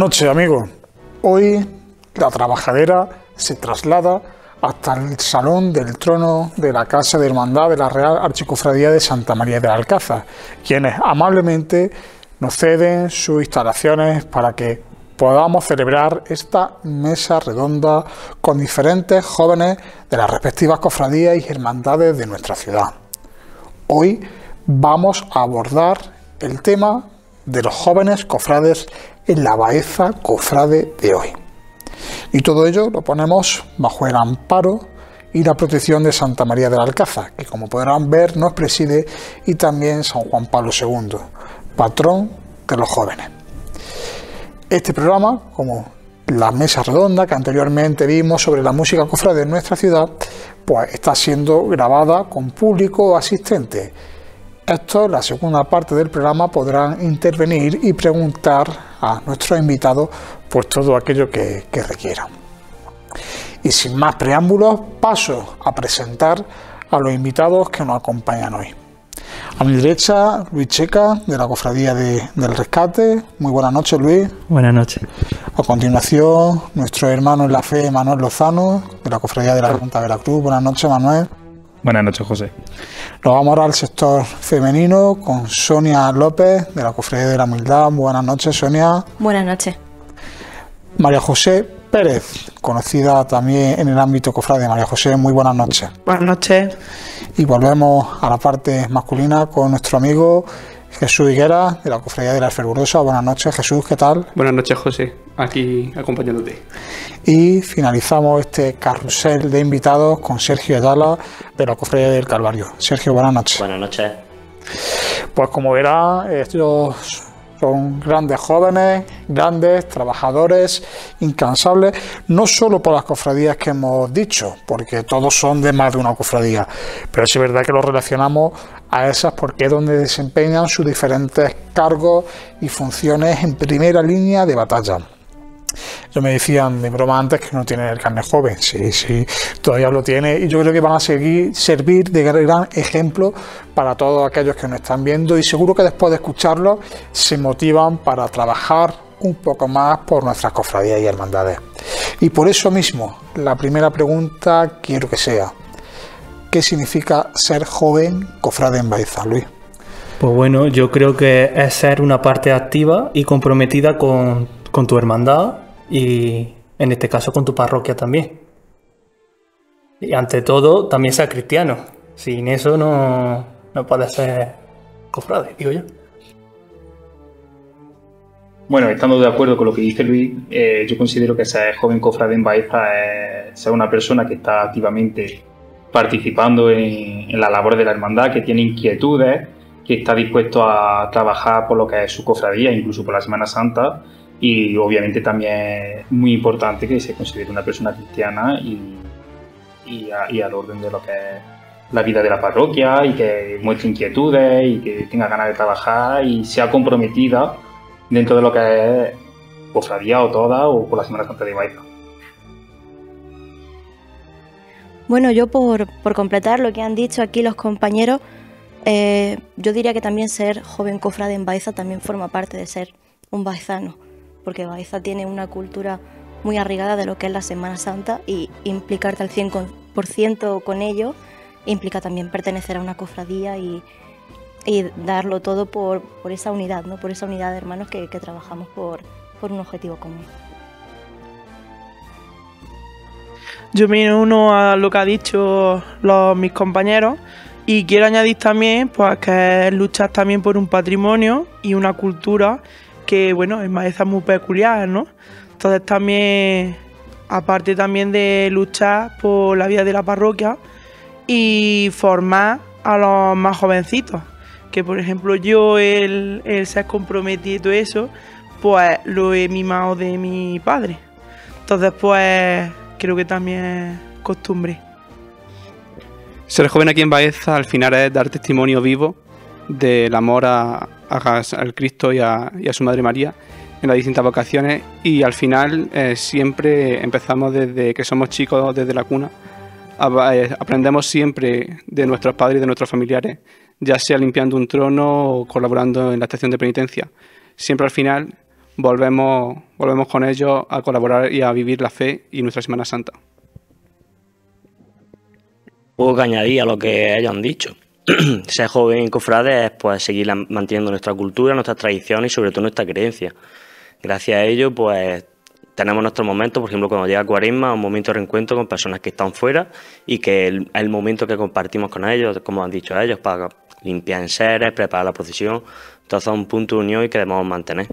Noches, amigos. Hoy la trabajadera se traslada hasta el salón del trono de la Casa de Hermandad de la Real Archicofradía de Santa María del Alcázar, quienes amablemente nos ceden sus instalaciones para que podamos celebrar esta mesa redonda con diferentes jóvenes de las respectivas cofradías y hermandades de nuestra ciudad. Hoy vamos a abordar el tema de los jóvenes cofrades en la Baeza Cofrade de hoy. Y todo ello lo ponemos bajo el amparo y la protección de Santa María del Alcázar, que como podrán ver nos preside, y también San Juan Pablo II, patrón de los jóvenes. Este programa, como la mesa redonda que anteriormente vimos sobre la música cofrade en nuestra ciudad, pues está siendo grabada con público asistente. Esto, la segunda parte del programa, podrán intervenir y preguntar a nuestros invitados por todo aquello que, que requieran. Y sin más preámbulos, paso a presentar a los invitados que nos acompañan hoy. A mi derecha, Luis Checa, de la Cofradía de, del Rescate. Muy buenas noches, Luis. Buenas noches. A continuación, nuestro hermano en la fe, Manuel Lozano, de la Cofradía de la Junta de Veracruz. Buenas noches, Manuel. Buenas noches, José. Nos vamos ahora al sector femenino con Sonia López, de la Cofradía de la Humildad. Buenas noches, Sonia. Buenas noches. María José Pérez, conocida también en el ámbito cofrade. María José, muy buenas noches. Buenas noches. Y volvemos a la parte masculina con nuestro amigo Jesús Higuera, de la Cofradía de la Fervorosa. Buenas noches, Jesús, ¿qué tal? Buenas noches, José, aquí acompañándote. Y finalizamos este carrusel de invitados con Sergio Ayala, de la Cofradía del Calvario. Sergio, buenas noches. Buenas noches. Pues como verá, estos son grandes jóvenes, grandes, trabajadores, incansables, no solo por las cofradías que hemos dicho, porque todos son de más de una cofradía, pero es verdad que los relacionamos a esas porque es donde desempeñan sus diferentes cargos y funciones en primera línea de batalla. Yo me decían de broma antes que no tienen el carne joven. Sí, sí, todavía lo tiene. Y yo creo que van a seguir, servir de gran ejemplo para todos aquellos que nos están viendo. Y seguro que después de escucharlo se motivan para trabajar un poco más por nuestras cofradías y hermandades. Y por eso mismo, la primera pregunta quiero que sea: ¿qué significa ser joven cofrade en Baeza, Luis? Pues bueno, yo creo que es ser una parte activa y comprometida con, con tu hermandad y en este caso con tu parroquia también. Y ante todo, también ser cristiano. Sin eso no, no puedes ser cofrade, digo yo. Bueno, estando de acuerdo con lo que dice Luis, eh, yo considero que ser joven cofrade en Baeza es ser una persona que está activamente participando en la labor de la hermandad, que tiene inquietudes, que está dispuesto a trabajar por lo que es su cofradía, incluso por la Semana Santa, y obviamente también es muy importante que se considere una persona cristiana y, y, al orden de lo que es la vida de la parroquia y que muestre inquietudes y que tenga ganas de trabajar y sea comprometida dentro de lo que es cofradía o toda o por la Semana Santa de Baeza. Bueno, yo por, por completar lo que han dicho aquí los compañeros, eh, yo diría que también ser joven cofrade en Baeza también forma parte de ser un baezano, porque Baeza tiene una cultura muy arraigada de lo que es la Semana Santa y implicarte al 100% con ello implica también pertenecer a una cofradía y, darlo todo por, esa unidad, ¿no? por esa unidad de hermanos que, trabajamos por, un objetivo común. Yo me uno a lo que ha dicho mis compañeros y quiero añadir también pues, que es luchar también por un patrimonio y una cultura que, bueno, es muy peculiar, ¿no? Entonces también, aparte también de luchar por la vida de la parroquia y formar a los más jovencitos, que por ejemplo yo el, el ser comprometido y todo eso, pues lo he mimado de mi padre. Entonces pues creo que también es costumbre. Ser joven aquí en Baeza al final es dar testimonio vivo del amor a, a- al Cristo y a, su Madre María en las distintas vocaciones y al final eh, siempre empezamos desde que somos chicos, desde la cuna, eh, aprendemos siempre de nuestros padres y de nuestros familiares, ya sea limpiando un trono o colaborando en la estación de penitencia. Siempre al final volvemos, volvemos con ellos a colaborar y a vivir la fe y nuestra Semana Santa. Que añadir a lo que han dicho. Ser joven en cofrades es pues, seguir manteniendo nuestra cultura, nuestras tradiciones y sobre todo nuestra creencia. Gracias a ello, pues tenemos nuestros momentos, por ejemplo, cuando llega Cuaresma, un momento de reencuentro con personas que están fuera y que es el, momento que compartimos con ellos, como han dicho ellos, para limpiar en seres, preparar la procesión. Entonces es un punto de unión y que debemos mantener.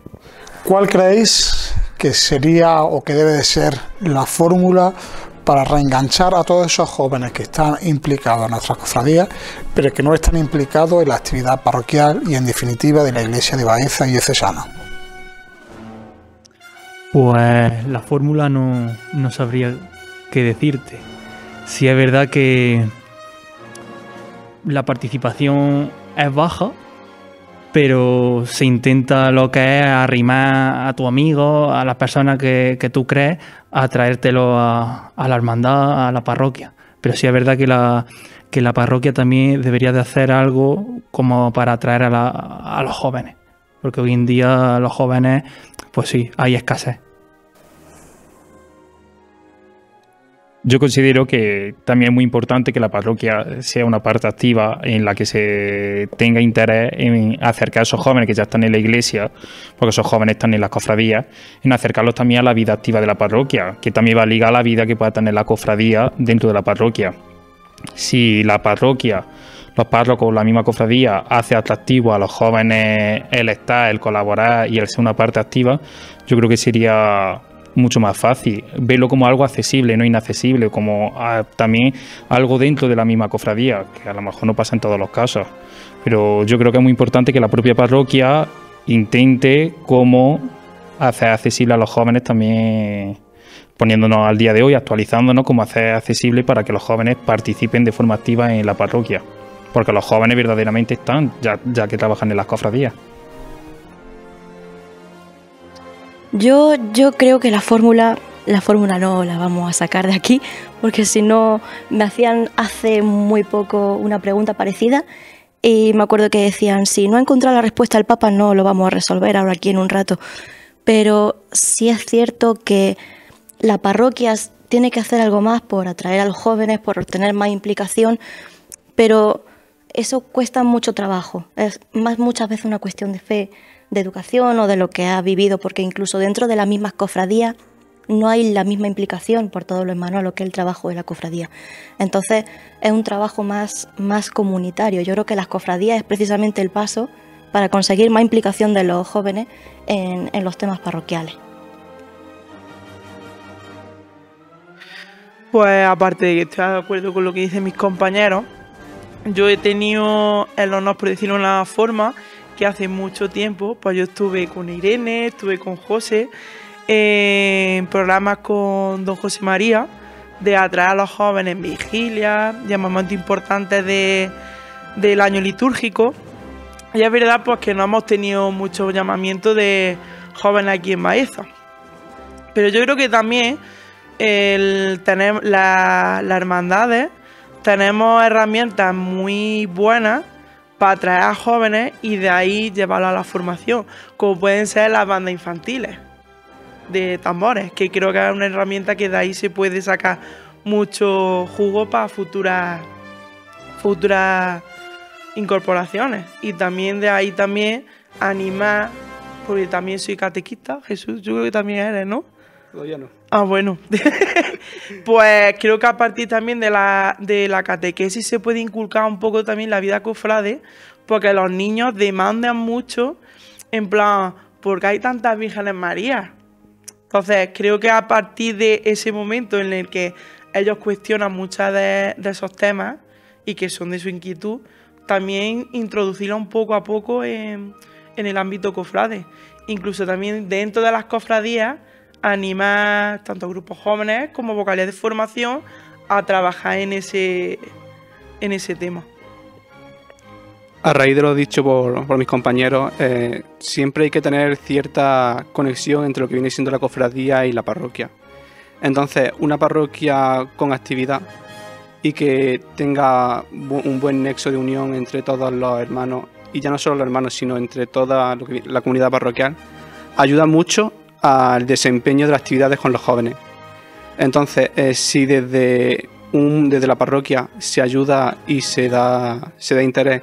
¿Cuál creéis que sería o que debe de ser la fórmula para reenganchar a todos esos jóvenes que están implicados en nuestras cofradías, pero que no están implicados en la actividad parroquial y en definitiva de la iglesia de Baeza y Cesana? Pues la fórmula no, no sabría qué decirte. Si es verdad que la participación es baja, pero se intenta lo que es arrimar a tu amigo, a las personas que, tú crees, a traértelo a, la hermandad, a la parroquia. Pero sí es verdad que la, que la parroquia también debería de hacer algo como para atraer a, a los jóvenes. Porque hoy en día los jóvenes, pues sí, hay escasez. Yo considero que también es muy importante que la parroquia sea una parte activa en la que se tenga interés en acercar a esos jóvenes que ya están en la iglesia, porque esos jóvenes están en las cofradías, en acercarlos también a la vida activa de la parroquia, que también va ligada a la vida que pueda tener la cofradía dentro de la parroquia. Si la parroquia los párrocos, la misma cofradía, hace atractivo a los jóvenes el estar, el colaborar y el ser una parte activa, yo creo que sería mucho más fácil. Verlo como algo accesible, no inaccesible, como ah, también algo dentro de la misma cofradía, que a lo mejor no pasa en todos los casos. Pero yo creo que es muy importante que la propia parroquia intente cómo hacer accesible a los jóvenes también poniéndonos al día de hoy, actualizándonos, cómo hacer accesible para que los jóvenes participen de forma activa en la parroquia. Porque los jóvenes verdaderamente están, ya, ya que trabajan en las cofradías. Yo, yo creo que la fórmula, la fórmula no la vamos a sacar de aquí, porque si no, me hacían hace muy poco una pregunta parecida y me acuerdo que decían, si no ha encontrado la respuesta al Papa, no lo vamos a resolver ahora aquí en un rato. Pero sí es cierto que la parroquia tiene que hacer algo más por atraer a los jóvenes, por obtener más implicación, pero eso cuesta mucho trabajo. Es más muchas veces una cuestión de fe, de educación o de lo que ha vivido, porque incluso dentro de las mismas cofradías no hay la misma implicación por todo lo hermano a lo que es el trabajo de la cofradía. Entonces es un trabajo más, más comunitario. Yo creo que las cofradías es precisamente el paso para conseguir más implicación de los jóvenes en, en los temas parroquiales. Pues aparte de que estoy de acuerdo con lo que dicen mis compañeros, yo he tenido el honor, por decirlo de una forma, que hace mucho tiempo, pues yo estuve con Irene, estuve con José, en programas con don José María, de atraer a los jóvenes en vigilia y en importantes del año litúrgico. Y es verdad pues que no hemos tenido mucho llamamiento de jóvenes aquí en Maeza. Pero yo creo que también el tener las hermandades tenemos herramientas muy buenas para atraer a jóvenes y de ahí llevarlo a la formación, como pueden ser las bandas infantiles de tambores, que creo que es una herramienta que de ahí se puede sacar mucho jugo para futuras futuras incorporaciones. Y también de ahí también animar porque también soy catequista Jesús yo creo que también eres no todavía no ah bueno pues creo que a partir también de la, de la catequesis se puede inculcar un poco también la vida cofrade, porque los niños demandan mucho, en plan, porque hay tantas vírgenes María. Entonces, creo que a partir de ese momento en el que ellos cuestionan muchos de, esos temas y que son de su inquietud, también introducirlo un poco a poco en, en el ámbito cofrade. Incluso también dentro de las cofradías animar tanto grupos jóvenes como vocales de formación a trabajar en ese, en ese tema. A raíz de lo dicho por, mis compañeros, eh, siempre hay que tener cierta conexión entre lo que viene siendo la cofradía y la parroquia. Entonces, una parroquia con actividad y que tenga un buen nexo de unión entre todos los hermanos, y ya no solo los hermanos, sino entre toda la comunidad parroquial, ayuda mucho al desempeño de las actividades con los jóvenes. Entonces, eh, si desde, un, desde la parroquia se ayuda y se da, se da interés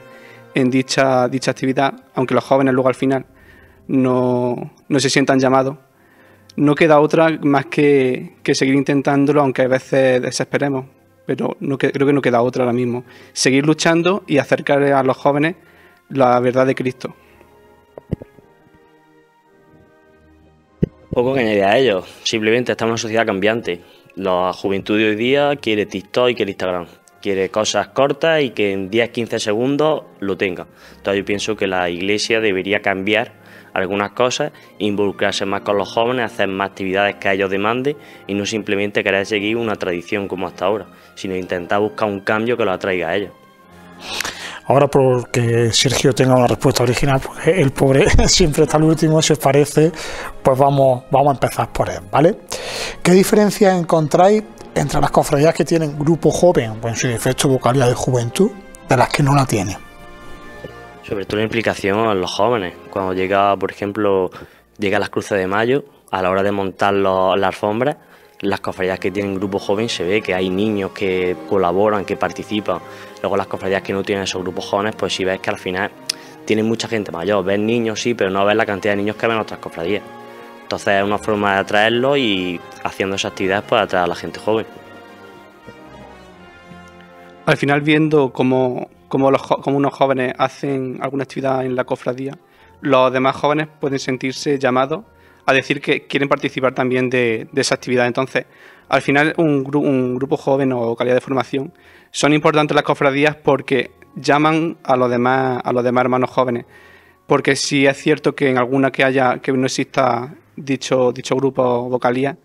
en dicha, dicha actividad, aunque los jóvenes luego al final no, no se sientan llamados, no queda otra más que, que, seguir intentándolo, aunque a veces desesperemos, pero creo que no queda otra ahora mismo. Seguir luchando y acercar a los jóvenes la verdad de Cristo. Poco que añadir a ello, simplemente estamos en una sociedad cambiante. La juventud de hoy día quiere TikTok y quiere Instagram. Quiere cosas cortas y que en 10-15 segundos lo tenga. Entonces yo pienso que la iglesia debería cambiar algunas cosas, involucrarse más con los jóvenes, hacer más actividades que ellos demanden y no simplemente querer seguir una tradición como hasta ahora, sino intentar buscar un cambio que lo atraiga a ellos. Ahora porque Sergio tenga una respuesta original, porque el pobre siempre está al último, si os parece, pues vamos, vamos a empezar por él, ¿vale? ¿Qué diferencia encontráis entre las cofradías que tienen grupo joven, pues en su defecto vocalidad de juventud, de las que no la tienen? Sobre todo la implicación en los jóvenes. Cuando llega, por ejemplo, llega a las cruces de mayo, a la hora de montar los, las alfombras, las cofradías que tienen grupo joven se ve que hay niños que colaboran, que participan. Luego las cofradías que no tienen esos grupos jóvenes, pues si ves que al final tienen mucha gente mayor. Ves niños, sí, pero no ves la cantidad de niños que ven otras cofradías. Entonces es una forma de atraerlos y haciendo esa actividad pues atraer a la gente joven. Al final viendo cómo, cómo, los, cómo unos jóvenes hacen alguna actividad en la cofradía, los demás jóvenes pueden sentirse llamados a decir que quieren participar también de, esa actividad. Entonces, al final, un, gru un, grupo joven o calidad de formación son importantes las cofradías porque llaman a los demás, a los demás hermanos jóvenes. Porque si es cierto que en alguna que haya, que no exista dicho, dicho grupo vocalía,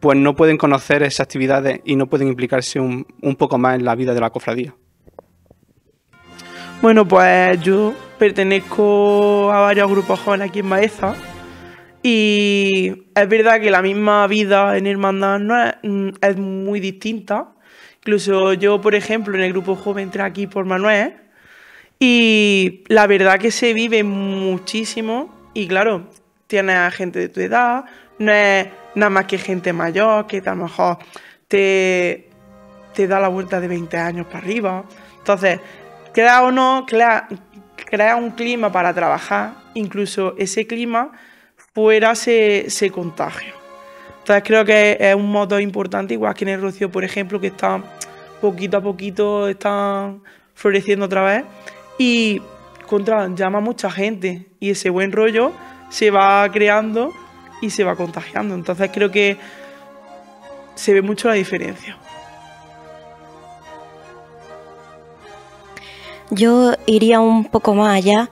pues no pueden conocer esas actividades y no pueden implicarse un, un poco más en la vida de la cofradía. Bueno, pues yo pertenezco a varios grupos jóvenes aquí en Baeza y es verdad que la misma vida en hermandad no es, mm, es, muy distinta. Incluso yo, por ejemplo, en el grupo joven entré aquí por Manuel y la verdad que se vive muchísimo y claro, tienes a gente de tu edad, no es nada más que gente mayor que a lo mejor te, te da la vuelta de 20 años para arriba. Entonces, crea o no, crea, crea un clima para trabajar, incluso ese clima fuera se, se contagia. Entonces creo que es un modo importante, igual que en el Rocío, por ejemplo, que está poquito a poquito están floreciendo otra vez y contra, llama a mucha gente y ese buen rollo se va creando y se va contagiando. Entonces creo que se ve mucho la diferencia. Yo iría un poco más allá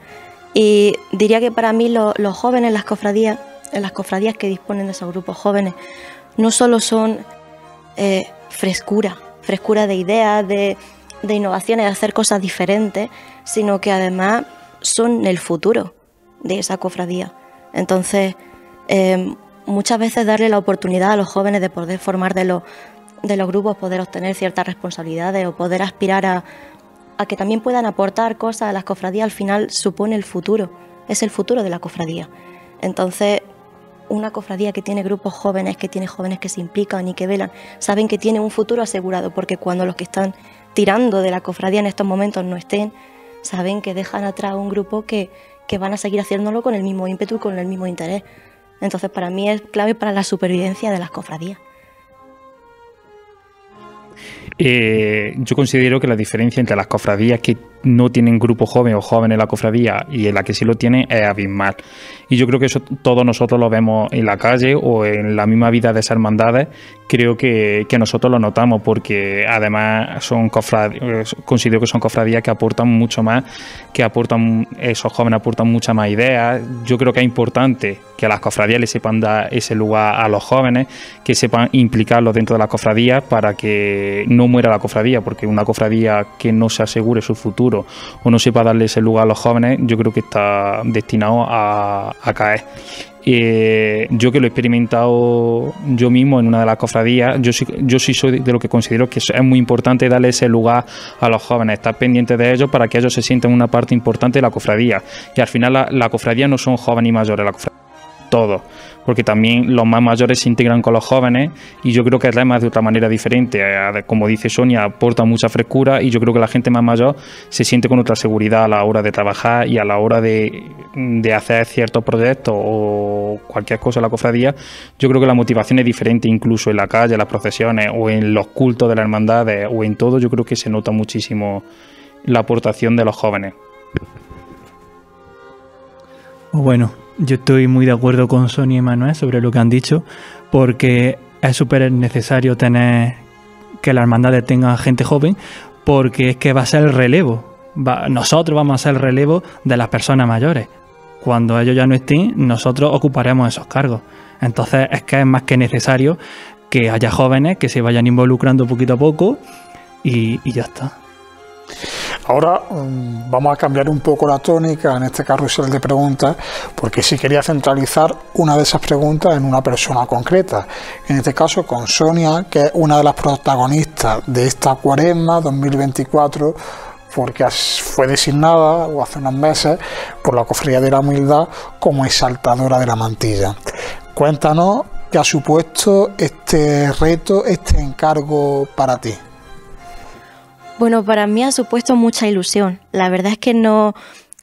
y diría que para mí lo, los jóvenes, las cofradías, en las cofradías que disponen de esos grupos jóvenes, no solo son eh, frescura, frescura de ideas, de, de innovaciones, de hacer cosas diferentes, sino que además son el futuro de esa cofradía. Entonces, eh, muchas veces darle la oportunidad a los jóvenes de poder formar de, lo, de los grupos, poder obtener ciertas responsabilidades o poder aspirar a, a que también puedan aportar cosas a las cofradías, al final supone el futuro, es el futuro de la cofradía. Entonces, una cofradía que tiene grupos jóvenes, que tiene jóvenes que se implican y que velan, saben que tiene un futuro asegurado, porque cuando los que están tirando de la cofradía en estos momentos no estén, saben que dejan atrás un grupo que, que van a seguir haciéndolo con el mismo ímpetu y con el mismo interés. Entonces, para mí es clave para la supervivencia de las cofradías. Eh, yo considero que la diferencia entre las cofradías que no tienen grupo joven o joven en la cofradía y en la que sí lo tienen es abismal. Y yo creo que eso todos nosotros lo vemos en la calle o en la misma vida de esas hermandades. Creo que, que nosotros lo notamos porque además son cofradías, considero que son cofradías que aportan mucho más, que aportan, esos jóvenes aportan muchas más ideas. Yo creo que es importante que las cofradías les sepan dar ese lugar a los jóvenes, que sepan implicarlos dentro de las cofradías para que no muera la cofradía, porque una cofradía que no se asegure su futuro o no sepa darle ese lugar a los jóvenes, yo creo que está destinado a, caer. Eh, yo que lo he experimentado yo mismo en una de las cofradías, yo sí, yo sí soy de lo que considero que es muy importante darle ese lugar a los jóvenes, estar pendientes de ellos para que ellos se sientan una parte importante de la cofradía. Y al final la, la cofradía no son jóvenes y mayores, la cofradía todos, porque también los más mayores se integran con los jóvenes y yo creo que además de otra manera diferente, eh, como dice Sonia, aporta mucha frescura y yo creo que la gente más mayor se siente con otra seguridad a la hora de trabajar y a la hora de, de hacer ciertos proyectos o cualquier cosa en la cofradía, yo creo que la motivación es diferente incluso en la calle, en las procesiones o en los cultos de las hermandades o en todo, yo creo que se nota muchísimo la aportación de los jóvenes. Bueno, yo estoy muy de acuerdo con Sonia y Manuel sobre lo que han dicho, porque es súper necesario tener que la hermandad tenga gente joven, porque es que va a ser el relevo. nosotros vamos a ser el relevo de las personas mayores. Cuando ellos ya no estén, nosotros ocuparemos esos cargos. Entonces es que es más que necesario que haya jóvenes que se vayan involucrando poquito a poco y ya está. Ahora mm, vamos a cambiar un poco la tónica en este carrusel de preguntas, porque sí quería centralizar una de esas preguntas en una persona concreta. En este caso con Sonia, que es una de las protagonistas de esta cuaresma 2024 porque fue designada hace unos meses por la Cofradía de la Humildad como exaltadora de la mantilla. Cuéntanos qué ha supuesto este reto, este encargo para ti. Bueno, para mí ha supuesto mucha ilusión. La verdad es que no,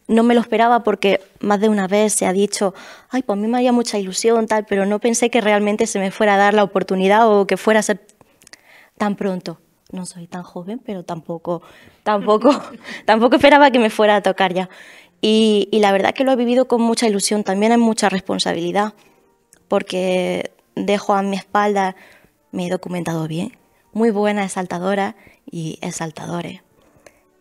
no me lo esperaba porque más de una vez se ha dicho, ay, pues a mí me haría mucha ilusión, tal, pero no pensé que realmente se me fuera a dar la oportunidad o que fuera a ser tan pronto. No soy tan joven, pero tampoco, tampoco, tampoco esperaba que me fuera a tocar ya. Y, y la verdad que lo he vivido con mucha ilusión. También es mucha responsabilidad, porque dejo a mi espalda, me he documentado bien, muy buena exaltadora y exaltadores.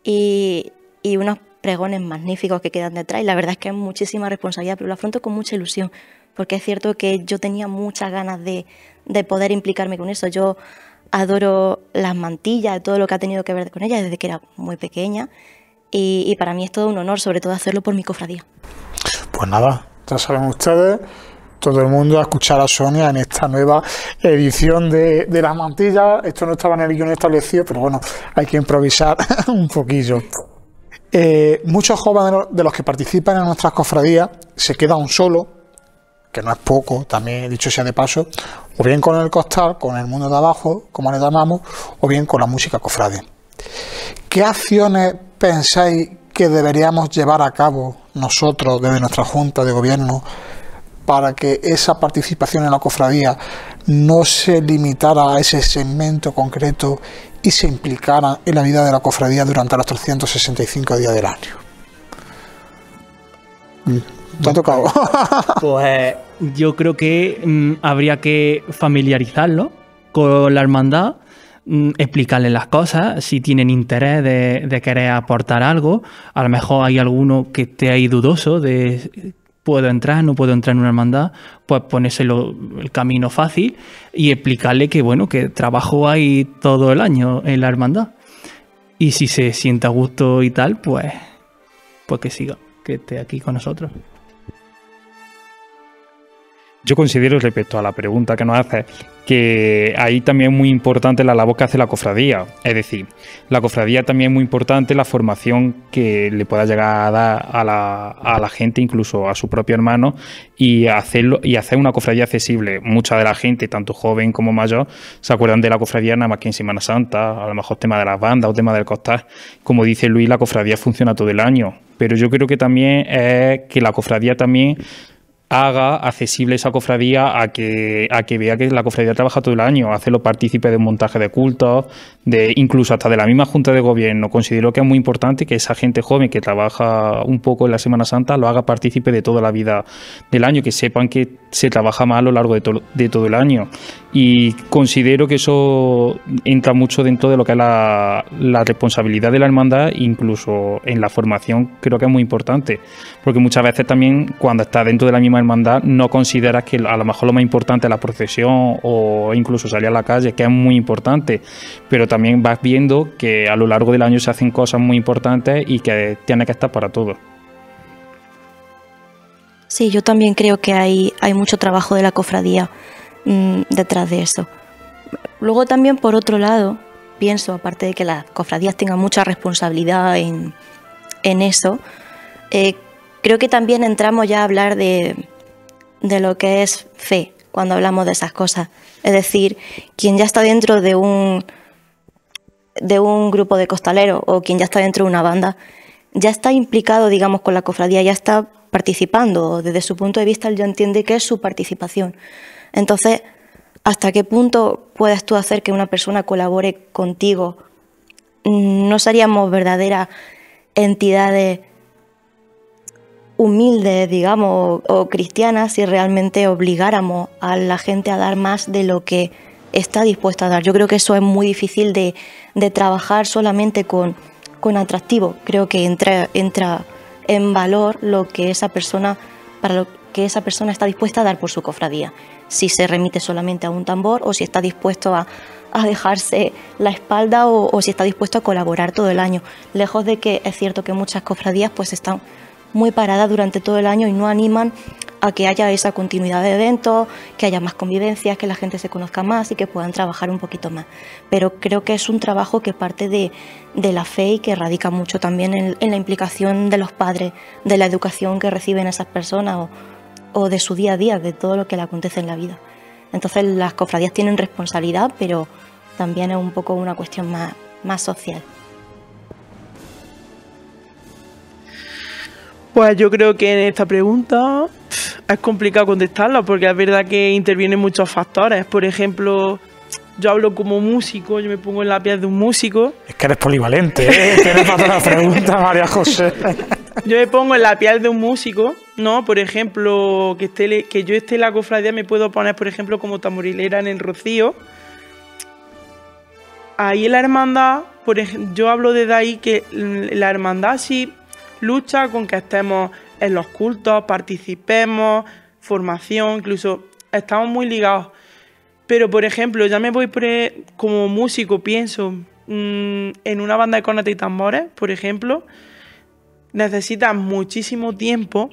Y, y unos pregones magníficos que quedan detrás. Y la verdad es que es muchísima responsabilidad, pero lo afronto con mucha ilusión, porque es cierto que yo tenía muchas ganas de, de poder implicarme con eso. Yo adoro las mantillas, todo lo que ha tenido que ver con ellas desde que era muy pequeña. Y, y para mí es todo un honor, sobre todo hacerlo por mi cofradía. Pues nada, ya saben ustedes todo el mundo a escuchar a Sonia en esta nueva edición de, de Las Mantillas. Esto no estaba en el guion establecido, pero bueno, hay que improvisar un poquillo. Eh, muchos jóvenes de los que participan en nuestras cofradías se quedan solo, que no es poco, también dicho sea de paso, o bien con el costal, con el mundo de abajo, como le llamamos, o bien con la música cofrade. ¿Qué acciones pensáis que deberíamos llevar a cabo nosotros desde nuestra Junta de Gobierno para que esa participación en la cofradía no se limitara a ese segmento concreto y se implicara en la vida de la cofradía durante los 365 días del año. Mm, ¿Te ha tocado? Pues yo creo que mm, habría que familiarizarlo con la hermandad, mm, explicarles las cosas, si tienen interés de, de, querer aportar algo. A lo mejor hay alguno que esté ahí dudoso de puedo entrar, no puedo entrar en una hermandad, pues ponérselo el camino fácil y explicarle que bueno, que trabajo ahí todo el año en la hermandad. Y si se siente a gusto y tal, pues, pues que siga, que esté aquí con nosotros. Yo considero respecto a la pregunta que nos hace que ahí también es muy importante la labor que hace la cofradía. Es decir, la cofradía también es muy importante la formación que le pueda llegar a dar a la, a la gente, incluso a su propio hermano, y hacerlo y hacer una cofradía accesible. Mucha de la gente, tanto joven como mayor, se acuerdan de la cofradía nada más que en Semana Santa, a lo mejor tema de las bandas o tema del costal. Como dice Luis, la cofradía funciona todo el año. Pero yo creo que también es que la cofradía también haga accesible esa cofradía a que, a que vea que la cofradía trabaja todo el año, hacerlo partícipe de un montaje de cultos, de incluso hasta de la misma Junta de Gobierno. Considero que es muy importante que esa gente joven que trabaja un poco en la Semana Santa lo haga partícipe de toda la vida del año, que sepan que se trabaja más a lo largo de, de todo el año. Y considero que eso entra mucho dentro de lo que es la, la responsabilidad de la hermandad, incluso en la formación creo que es muy importante, porque muchas veces también cuando está dentro de la misma hermandad no consideras que a lo mejor lo más importante es la procesión o incluso salir a la calle, que es muy importante, pero también vas viendo que a lo largo del año se hacen cosas muy importantes y que tiene que estar para todo. Sí, yo también creo que hay, hay mucho trabajo de la cofradía mmm, detrás de eso. Luego también, por otro lado, pienso, aparte de que las cofradías tengan mucha responsabilidad en, en eso, eh, creo que también entramos ya a hablar de, de lo que es fe cuando hablamos de esas cosas. Es decir, quien ya está dentro de un, de un grupo de costaleros o quien ya está dentro de una banda, ya está implicado, digamos, con la cofradía, ya está participando. Desde su punto de vista, él ya entiende que es su participación. Entonces, ¿hasta qué punto puedes tú hacer que una persona colabore contigo? No seríamos verdaderas entidades humildes, digamos, o, cristianas si realmente obligáramos a la gente a dar más de lo que está dispuesta a dar. Yo creo que eso es muy difícil de, trabajar solamente con, con, atractivo. Creo que entra, entra en valor lo que esa persona, para lo que esa persona está dispuesta a dar por su cofradía. Si se remite solamente a un tambor o si está dispuesto a, dejarse la espalda o, o, si está dispuesto a colaborar todo el año. Lejos de que es cierto que muchas cofradías pues están muy paradas durante todo el año y no animan a que haya esa continuidad de eventos, que haya más convivencias, que la gente se conozca más y que puedan trabajar un poquito más. Pero creo que es un trabajo que parte de, la fe y que radica mucho también en, la implicación de los padres, de la educación que reciben esas personas o, de su día a día, de todo lo que le acontece en la vida. Entonces las cofradías tienen responsabilidad, pero también es un poco una cuestión más, más social. Pues yo creo que en esta pregunta es complicado contestarla porque es verdad que intervienen muchos factores. Por ejemplo, yo hablo como músico, yo me pongo en la piel de un músico. Es que eres polivalente, ¿eh? Tienes para la pregunta, María José. Yo me pongo en la piel de un músico, ¿no? Por ejemplo, que, esté, que yo esté en la cofradía, me puedo poner, por ejemplo, como tamorilera en el Rocío. Ahí en la hermandad, por ejemplo, yo hablo desde ahí que la hermandad sí lucha con que estemos en los cultos, participemos, formación, incluso estamos muy ligados. Pero, por ejemplo, ya me voy por, como músico, pienso mm, en una banda de cornetas y tambores, por ejemplo, necesitas muchísimo tiempo.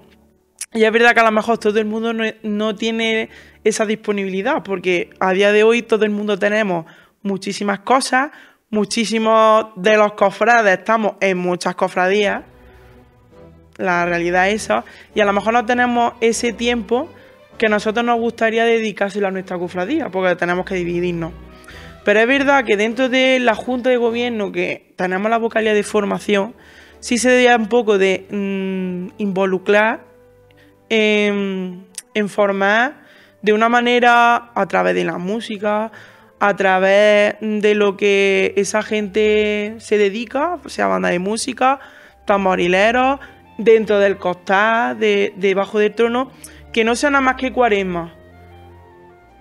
Y es verdad que a lo mejor todo el mundo no, no tiene esa disponibilidad, porque a día de hoy todo el mundo tenemos muchísimas cosas, muchísimos de los cofrades estamos en muchas cofradías la realidad es esa, y a lo mejor no tenemos ese tiempo que nosotros nos gustaría dedicárselo a nuestra cofradía, porque tenemos que dividirnos. Pero es verdad que dentro de la Junta de Gobierno, que tenemos la vocalía de formación, sí se debe un poco de mm, involucrar en, en formar de una manera a través de la música, a través de lo que esa gente se dedica, sea banda de música, tamborileros, dentro del costal, de, debajo del trono, que no sea nada más que cuaresma,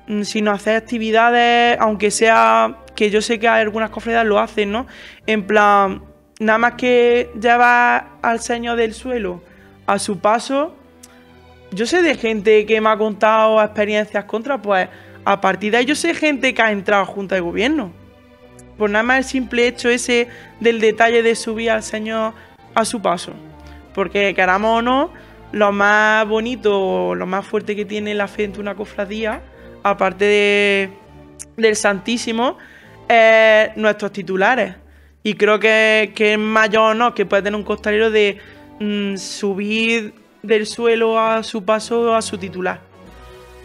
mm, sino hacer actividades, aunque sea, que yo sé que algunas cofradías lo hacen, ¿no? En plan, nada más que llevar al Señor del suelo a su paso. Yo sé de gente que me ha contado experiencias contra, pues a partir de ahí yo sé gente que ha entrado a Junta de Gobierno. Por nada más el simple hecho ese del detalle de subir al Señor a su paso. Porque queramos o no, lo más bonito, lo más fuerte que tiene la fe en una cofradía, aparte de, del Santísimo, es nuestros titulares. Y creo que, es mayor no que puede tener un costalero de mm, subir del suelo a su paso a su titular.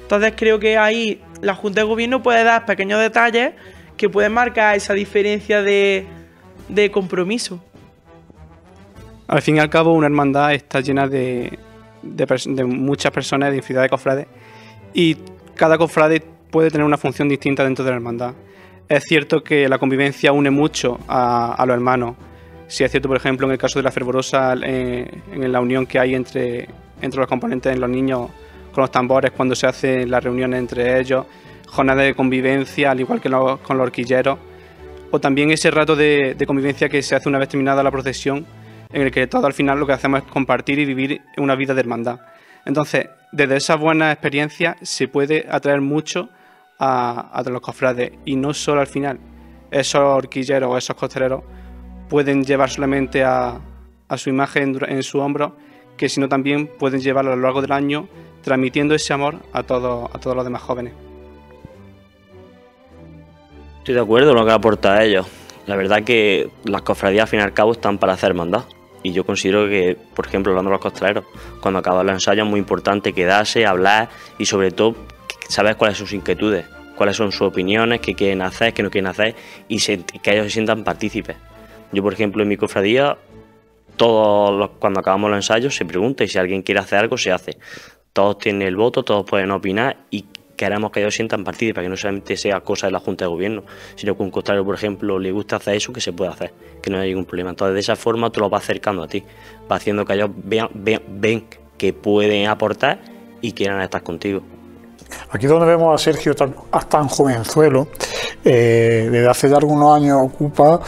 Entonces creo que ahí la Junta de Gobierno puede dar pequeños detalles que pueden marcar esa diferencia de compromiso. Al fin y al cabo, una hermandad está llena de, muchas personas, de infinidad de cofrades, y cada cofrade puede tener una función distinta dentro de la hermandad. Es cierto que la convivencia une mucho a, los hermanos. Si es cierto, por ejemplo, en el caso de la fervorosa, eh, en la unión que hay entre, entre los componentes de los niños con los tambores cuando se hacen las reuniones entre ellos, jornadas de convivencia, al igual que con los horquilleros, o también ese rato de, de convivencia que se hace una vez terminada la procesión en el que todo al final lo que hacemos es compartir y vivir una vida de hermandad. Entonces, desde esa buena experiencia se puede atraer mucho a, los cofrades y no solo al final. Esos horquilleros o esos costaleros pueden llevar solamente a, su imagen en su hombro, que sino también pueden llevarlo a lo largo del año transmitiendo ese amor a, a todos los demás jóvenes. Estoy de acuerdo con lo que aporta a ellos. La verdad que las cofradías al fin y al cabo están para hacer hermandad Y yo considero que, por ejemplo, hablando de los costaleros, cuando acaban los ensayos es muy importante quedarse, hablar y sobre todo saber cuáles son sus inquietudes, cuáles son sus opiniones, qué quieren hacer, qué no quieren hacer y que ellos se sientan partícipes. Yo, por ejemplo, en mi cofradía, todos cuando acabamos los ensayos se pregunta y si alguien quiere hacer algo, se hace. Todos tienen el voto, todos pueden opinar y queremos que ellos sientan partícipes, que no solamente sea cosa de la Junta de Gobierno, sino que un costalero, por ejemplo, le gusta hacer eso, que se puede hacer, que no hay ningún problema. Entonces, de esa forma tú lo vas acercando a ti, va haciendo que ellos vean, ven que pueden aportar y quieran estar contigo. Aquí donde vemos a Sergio tan, tan jovenzuelo, eh, desde hace ya algunos años ocupa,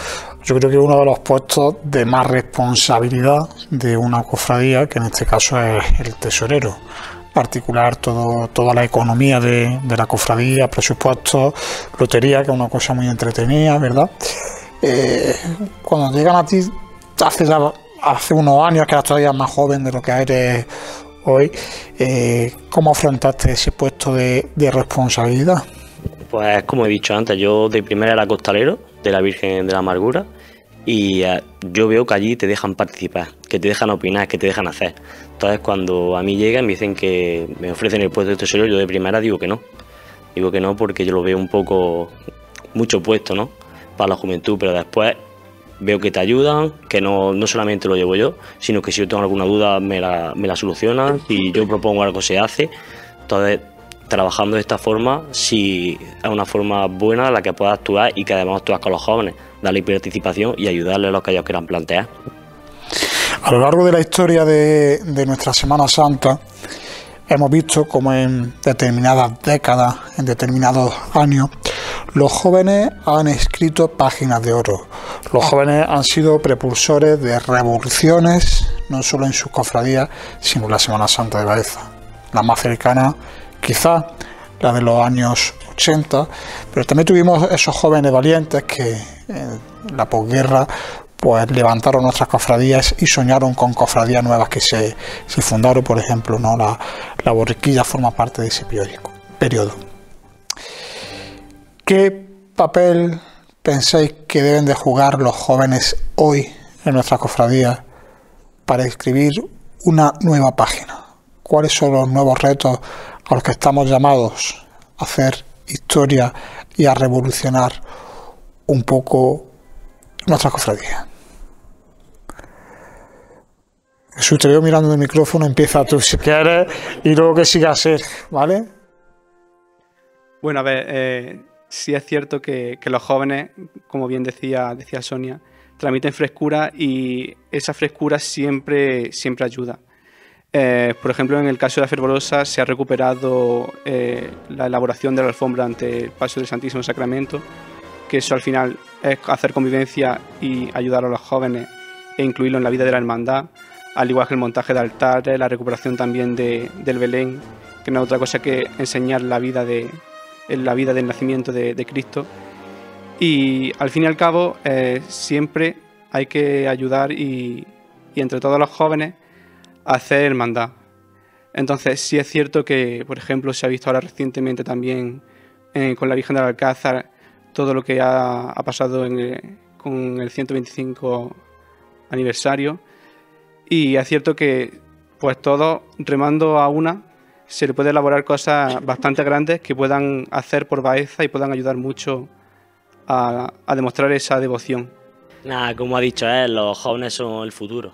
yo creo que uno de los puestos de más responsabilidad de una cofradía, que en este caso es el tesorero particular todo, toda la economía de, la cofradía, presupuestos, lotería, que es una cosa muy entretenida, ¿verdad? Eh, cuando llegan a ti, hace, hace unos años que eras todavía más joven de lo que eres hoy, eh, ¿cómo afrontaste ese puesto de, responsabilidad? Pues como he dicho antes, yo de primera era costalero de la Virgen de la Amargura y eh, yo veo que allí te dejan participar, que te dejan opinar, que te dejan hacer. Entonces cuando a mí llegan me dicen que me ofrecen el puesto de tesorero, yo de primera digo que no. Digo que no porque yo lo veo un poco mucho puesto, ¿no? Para la juventud, pero después veo que te ayudan, que no, no solamente lo llevo yo, sino que si yo tengo alguna duda me la, me la solucionan, si yo propongo algo se hace. Entonces trabajando de esta forma, si es una forma buena la que pueda actuar y que además actúas con los jóvenes darle participación y ayudarle a lo que ellos quieran plantear. A lo largo de la historia de, nuestra Semana Santa, hemos visto como en determinadas décadas, en determinados años, los jóvenes han escrito páginas de oro. Los jóvenes han sido propulsores de revoluciones, no solo en sus cofradías, sino en la Semana Santa de Baeza. La más cercana, quizá, la de los años 80, pero también tuvimos esos jóvenes valientes que en la posguerra pues levantaron nuestras cofradías y soñaron con cofradías nuevas que se, fundaron, por ejemplo, ¿no? la, la borriquilla forma parte de ese periodo. ¿Qué papel pensáis que deben de jugar los jóvenes hoy en nuestra cofradía para escribir una nueva página? ¿Cuáles son los nuevos retos a los que estamos llamados a hacer historia y a revolucionar un poco nuestra cofradía. Jesús, te veo mirando el micrófono, empieza tú si quieres y luego que siga a ser, ¿vale? Bueno, a ver, eh, sí es cierto que, los jóvenes, como bien decía, decía Sonia, transmiten frescura y esa frescura siempre, siempre ayuda. Eh, por ejemplo, en el caso de la fervorosa se ha recuperado eh, la elaboración de la alfombra ante el paso del Santísimo Sacramento, que eso al final es hacer convivencia y ayudar a los jóvenes e incluirlo en la vida de la hermandad, al igual que el montaje de altares, la recuperación también del Belén, que no es otra cosa que enseñar la vida, de, la vida del nacimiento de, Cristo. Y al fin y al cabo, eh, siempre hay que ayudar y entre todos los jóvenes hacer hermandad. Entonces, sí es cierto que, por ejemplo, se ha visto ahora recientemente también eh, con la Virgen del Alcázar todo lo que ha, pasado con el 125 aniversario. Y es cierto que, pues todos remando a una, se le puede elaborar cosas bastante grandes que puedan hacer por Baeza y puedan ayudar mucho a, demostrar esa devoción. Nada, como ha dicho él, los jóvenes son el futuro.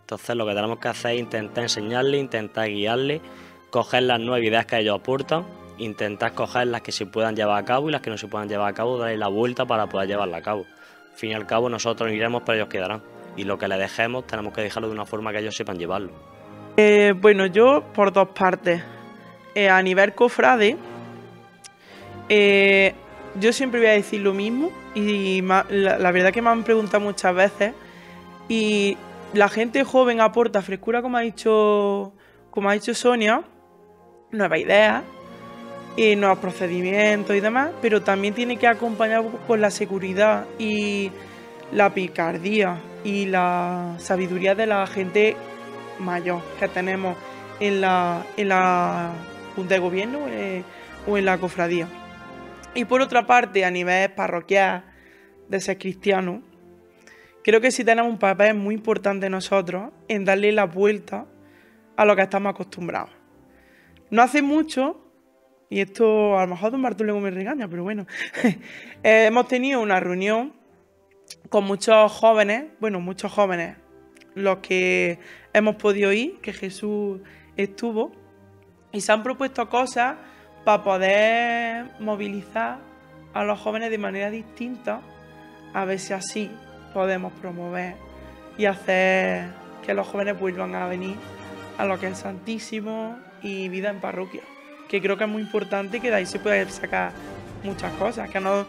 Entonces lo que tenemos que hacer es intentar enseñarle, intentar guiarle, coger las nuevas ideas que ellos aportan, intentar coger las que se puedan llevar a cabo y las que no se puedan llevar a cabo, darle la vuelta para poder llevarla a cabo. Al fin y al cabo nosotros iremos, pero ellos quedarán. Y lo que le dejemos tenemos que dejarlo de una forma que ellos sepan llevarlo. Eh, bueno, yo por dos partes. Eh, a nivel cofrade, eh, yo siempre voy a decir lo mismo y la, la verdad que me han preguntado muchas veces y la gente joven aporta frescura, como ha dicho, como ha dicho Sonia, nuevas ideas, y nuevos procedimientos y demás, pero también tiene que acompañar con la seguridad y la picardía y la sabiduría de la gente mayor que tenemos en la, en la Junta de Gobierno eh, o en la cofradía. Y por otra parte, a nivel parroquial de ser cristiano, creo que sí tenemos un papel muy importante nosotros en darle la vuelta a lo que estamos acostumbrados. No hace mucho, y esto a lo mejor Don Bartolo me regaña, pero bueno, eh, hemos tenido una reunión con muchos jóvenes, bueno, muchos jóvenes, los que hemos podido ir, que Jesús estuvo, y se han propuesto cosas para poder movilizar a los jóvenes de manera distinta, a ver si así podemos promover y hacer que los jóvenes vuelvan a venir a lo que es Santísimo y vida en parroquia, que creo que es muy importante y que de ahí se puede sacar muchas cosas, que, no,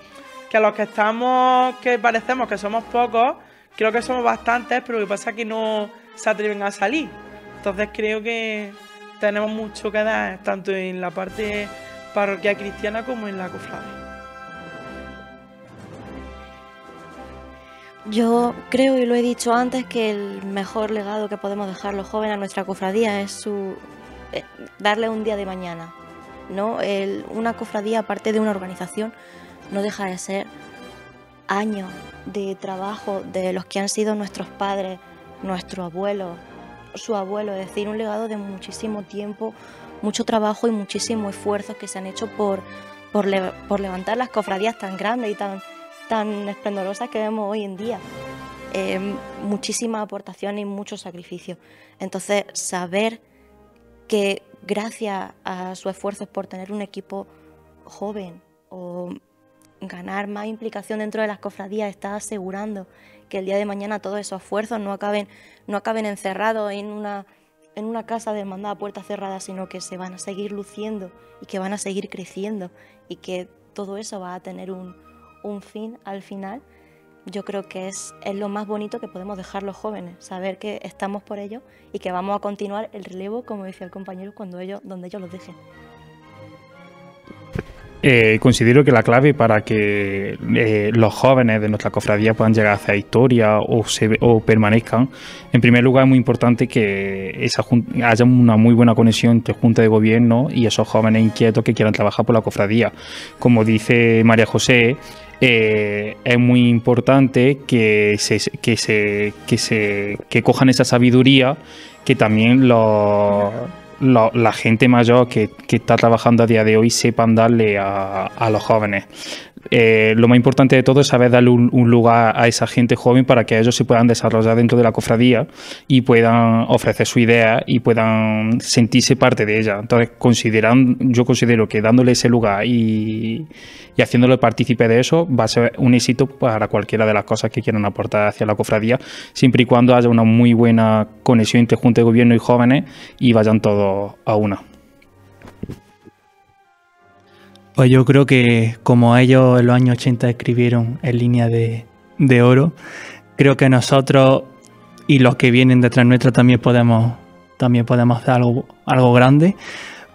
los que estamos, que parecemos que somos pocos, creo que somos bastantes, pero lo que pasa es que no se atreven a salir. Entonces creo que tenemos mucho que dar, tanto en la parte parroquia cristiana como en la cofradía. Yo creo y lo he dicho antes que el mejor legado que podemos dejar los jóvenes a nuestra cofradía es su eh, darle un día de mañana. ¿No? una cofradía, aparte de una organización, no deja de ser años de trabajo de los que han sido nuestros padres, nuestro abuelo, su abuelo, es decir, un legado de muchísimo tiempo, mucho trabajo y muchísimo esfuerzo que se han hecho por, por, por levantar las cofradías tan grandes y tan tan esplendorosas que vemos hoy en día. Eh, muchísima aportación y mucho sacrificio. Entonces, saber que gracias a su esfuerzo por tener un equipo joven o ganar más implicación dentro de las cofradías está asegurando que el día de mañana todos esos esfuerzos no acaben, no acaben encerrados en una, en una casa de hermandad a puerta cerrada, sino que se van a seguir luciendo y que van a seguir creciendo y que todo eso va a tener un, un fin al final, yo creo que es, es lo más bonito que podemos dejar los jóvenes, saber que estamos por ello y que vamos a continuar el relevo, como decía el compañero, cuando ellos, donde ellos los dejen. Eh, considero que la clave para que eh, los jóvenes de nuestra cofradía puedan llegar a hacer historia o, se, o permanezcan, en primer lugar es muy importante que esa haya una muy buena conexión entre Junta de Gobierno y esos jóvenes inquietos que quieran trabajar por la cofradía. Como dice María José, eh, es muy importante que se, que se, que se que cojan esa sabiduría que también la gente mayor que, que, está trabajando a día de hoy sepan darle a, a los jóvenes. Eh, lo más importante de todo es saber darle un, lugar a esa gente joven para que ellos se puedan desarrollar dentro de la cofradía y puedan ofrecer su idea y puedan sentirse parte de ella. Entonces, consideran, yo considero que dándole ese lugar y, y haciéndole partícipe de eso va a ser un éxito para cualquiera de las cosas que quieran aportar hacia la cofradía, siempre y cuando haya una muy buena conexión entre Junta de Gobierno y jóvenes y vayan todos a una. Pues yo creo que como ellos en los años 80 escribieron en línea de, oro, creo que nosotros y los que vienen detrás nuestra también podemos, también podemos hacer algo, algo grande.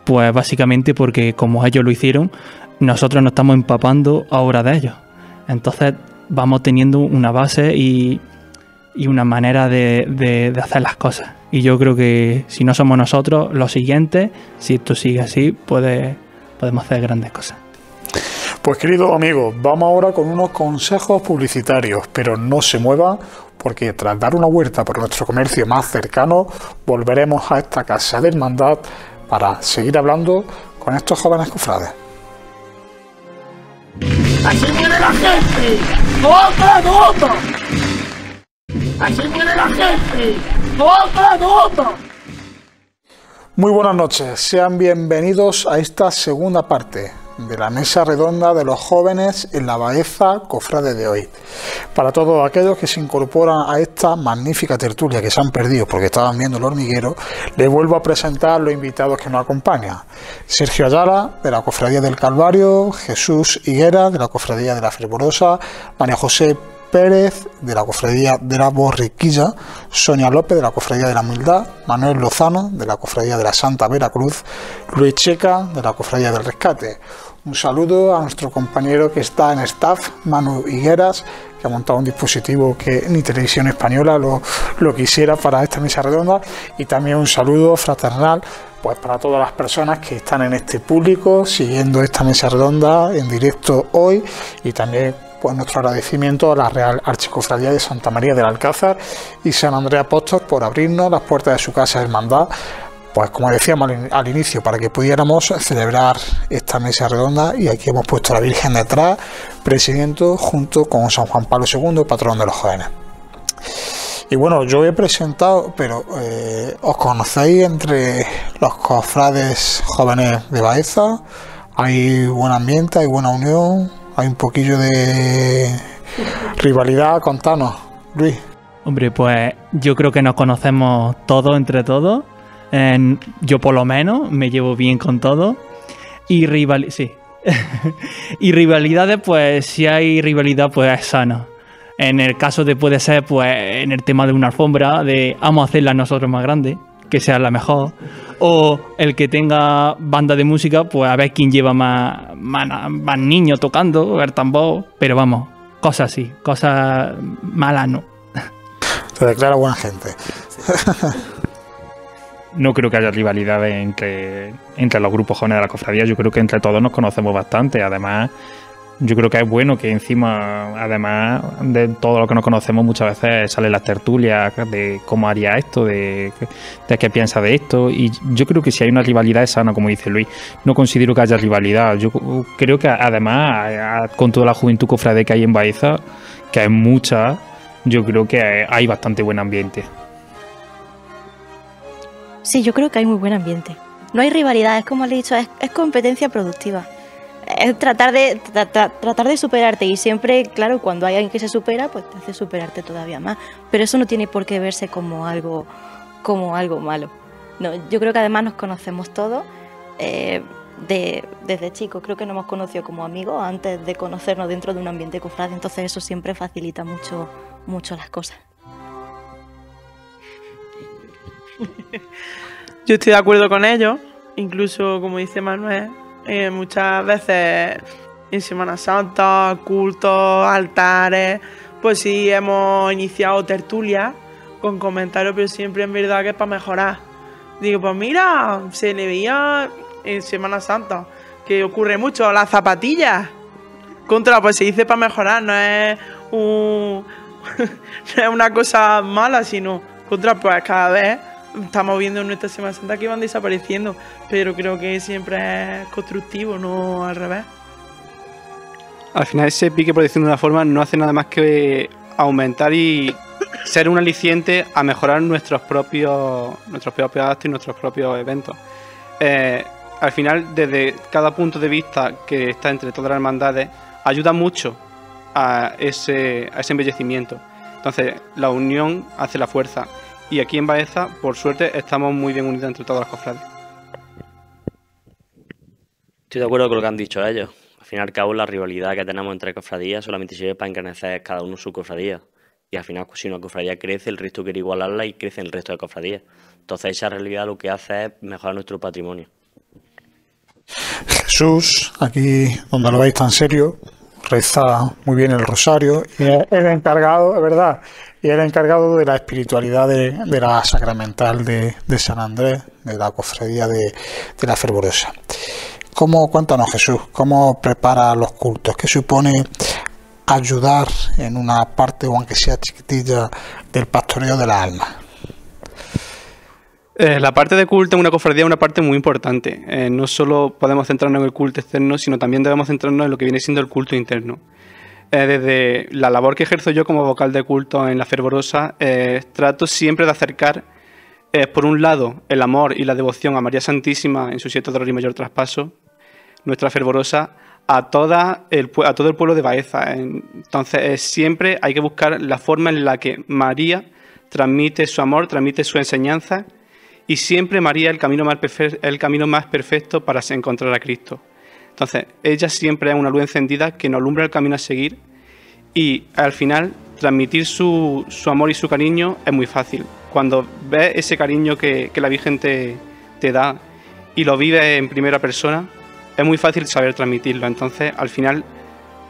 Pues básicamente porque como ellos lo hicieron, nosotros nos estamos empapando ahora de ellos. Entonces vamos teniendo una base y, una manera de, de, hacer las cosas. Y yo creo que si no somos nosotros, los siguientes, si esto sigue así, puede podemos hacer grandes cosas. Pues queridos amigos, vamos ahora con unos consejos publicitarios, pero no se mueva porque tras dar una vuelta por nuestro comercio más cercano, volveremos a esta casa de hermandad para seguir hablando con estos jóvenes cofrades. ¡Así viene la gente! ¡Nota, nota! ¡Así viene la gente! ¡Nota, nota! Muy buenas noches, sean bienvenidos a esta segunda parte de la mesa redonda de los jóvenes en la Baeza Cofrade de hoy. Para todos aquellos que se incorporan a esta magnífica tertulia que se han perdido porque estaban viendo el hormiguero, les vuelvo a presentar los invitados que nos acompañan. Sergio Ayala, de la Cofradía del Calvario, Jesús Higuera, de la Cofradía de la Fervorosa, María José Pérez de la Cofradía de la Borriquilla, Sonia López de la Cofradía de la Humildad, Manuel Lozano de la Cofradía de la Santa Veracruz, Luis Checa de la Cofradía del Rescate. Un saludo a nuestro compañero que está en staff, Manu Higueras, que ha montado un dispositivo que ni Televisión Española lo, lo quisiera para esta mesa redonda. Y también un saludo fraternal pues para todas las personas que están en este público siguiendo esta mesa redonda en directo hoy y también pues nuestro agradecimiento a la Real Archicofradía de Santa María del Alcázar y San Andrea Apóstol por abrirnos las puertas de su casa de hermandad pues como decíamos al, inicio, para que pudiéramos celebrar esta mesa redonda y aquí hemos puesto a la Virgen detrás, presidiendo junto con San Juan Pablo II, patrón de los jóvenes. Y bueno, yo he presentado, pero eh, ¿os conocéis entre los cofrades jóvenes de Baeza? ¿Hay buen ambiente, hay buena unión? ¿Hay un poquillo de rivalidad? Contanos, Luis. Hombre, pues yo creo que nos conocemos todos entre todos yo por lo menos me llevo bien con todo. Y rival sí. y rivalidades, pues si hay rivalidad, pues es sana. En el caso de puede ser, pues en el tema de una alfombra, de vamos a hacerla nosotros más grande, que sea la mejor. O el que tenga banda de música, pues a ver quién lleva más, más, niños tocando, ver tambor. Pero vamos, cosas así, cosas malas no. Te declara buena gente. no creo que haya rivalidades entre, entre los grupos jóvenes de la cofradía. Yo creo que entre todos nos conocemos bastante. Además, yo creo que es bueno que encima, además de todo lo que nos conocemos, muchas veces salen las tertulias de cómo haría esto, de, qué piensa de esto. Y yo creo que si hay una rivalidad es sana, como dice Luis. No considero que haya rivalidad. Yo creo que además, con toda la juventud cofrade que hay en Baeza, que hay mucha, yo creo que hay bastante buen ambiente. Sí, yo creo que hay muy buen ambiente. No hay rivalidades, como le he dicho, es, competencia productiva. Es tratar de, tratar de superarte y siempre, claro, cuando hay alguien que se supera, pues te hace superarte todavía más. Pero eso no tiene por qué verse como algo, como algo malo. No, yo creo que además nos conocemos todos. Eh, de, desde chicos creo que nos hemos conocido como amigos antes de conocernos dentro de un ambiente cofrade, entonces eso siempre facilita mucho, mucho las cosas. Yo estoy de acuerdo con ellos, incluso como dice Manuel, eh, muchas veces en Semana Santa, cultos, altares, pues sí hemos iniciado tertulias con comentarios, pero siempre en verdad que es para mejorar. Digo, pues mira, se le veía en Semana Santa que ocurre mucho, las zapatillas. Contra, pues se dice para mejorar, no es un, no es una cosa mala, sino contra, pues cada vez estamos viendo en nuestra Semana Santa que van desapareciendo, pero creo que siempre es constructivo, no al revés. Al final ese pique, por decirlo de una forma, no hace nada más que aumentar y ser un aliciente a mejorar nuestros propios, nuestros propios actos y nuestros propios eventos. Eh, al final, desde cada punto de vista que está entre todas las hermandades, ayuda mucho a ese, a ese embellecimiento. Entonces, la unión hace la fuerza y aquí en Baeza, por suerte, estamos muy bien unidos entre todas las cofrades. Estoy de acuerdo con lo que han dicho ellos. Al fin y al cabo, la rivalidad que tenemos entre cofradías solamente sirve para engrandecer cada uno su cofradía. Y al final, si una cofradía crece, el resto quiere igualarla y crece el resto de cofradías. Entonces, esa realidad lo que hace es mejorar nuestro patrimonio. Jesús, aquí donde lo veis tan serio, reza muy bien el rosario y el encargado, es verdad, y era encargado de la espiritualidad de, la sacramental de, San Andrés, de la cofradía de, la fervorosa. ¿Cómo, cuéntanos Jesús, cómo prepara los cultos? ¿Qué supone ayudar en una parte, o aunque sea chiquitilla, del pastoreo de la alma? Eh, la parte de culto en una cofradía es una parte muy importante. Eh, no solo podemos centrarnos en el culto externo, sino también debemos centrarnos en lo que viene siendo el culto interno. Eh, desde la labor que ejerzo yo como vocal de culto en la fervorosa, eh, trato siempre de acercar, eh, por un lado, el amor y la devoción a María Santísima en su siete dolor y mayor traspaso, nuestra fervorosa, a, toda el, a todo el pueblo de Baeza. Entonces, siempre hay que buscar la forma en la que María transmite su amor, transmite su enseñanza, y siempre María el camino más, el camino más perfecto para encontrar a Cristo. Entonces, ella siempre es una luz encendida que nos alumbra el camino a seguir y al final transmitir su, amor y su cariño es muy fácil. Cuando ves ese cariño que, la Virgen te, da y lo vives en primera persona, es muy fácil saber transmitirlo. Entonces, al final,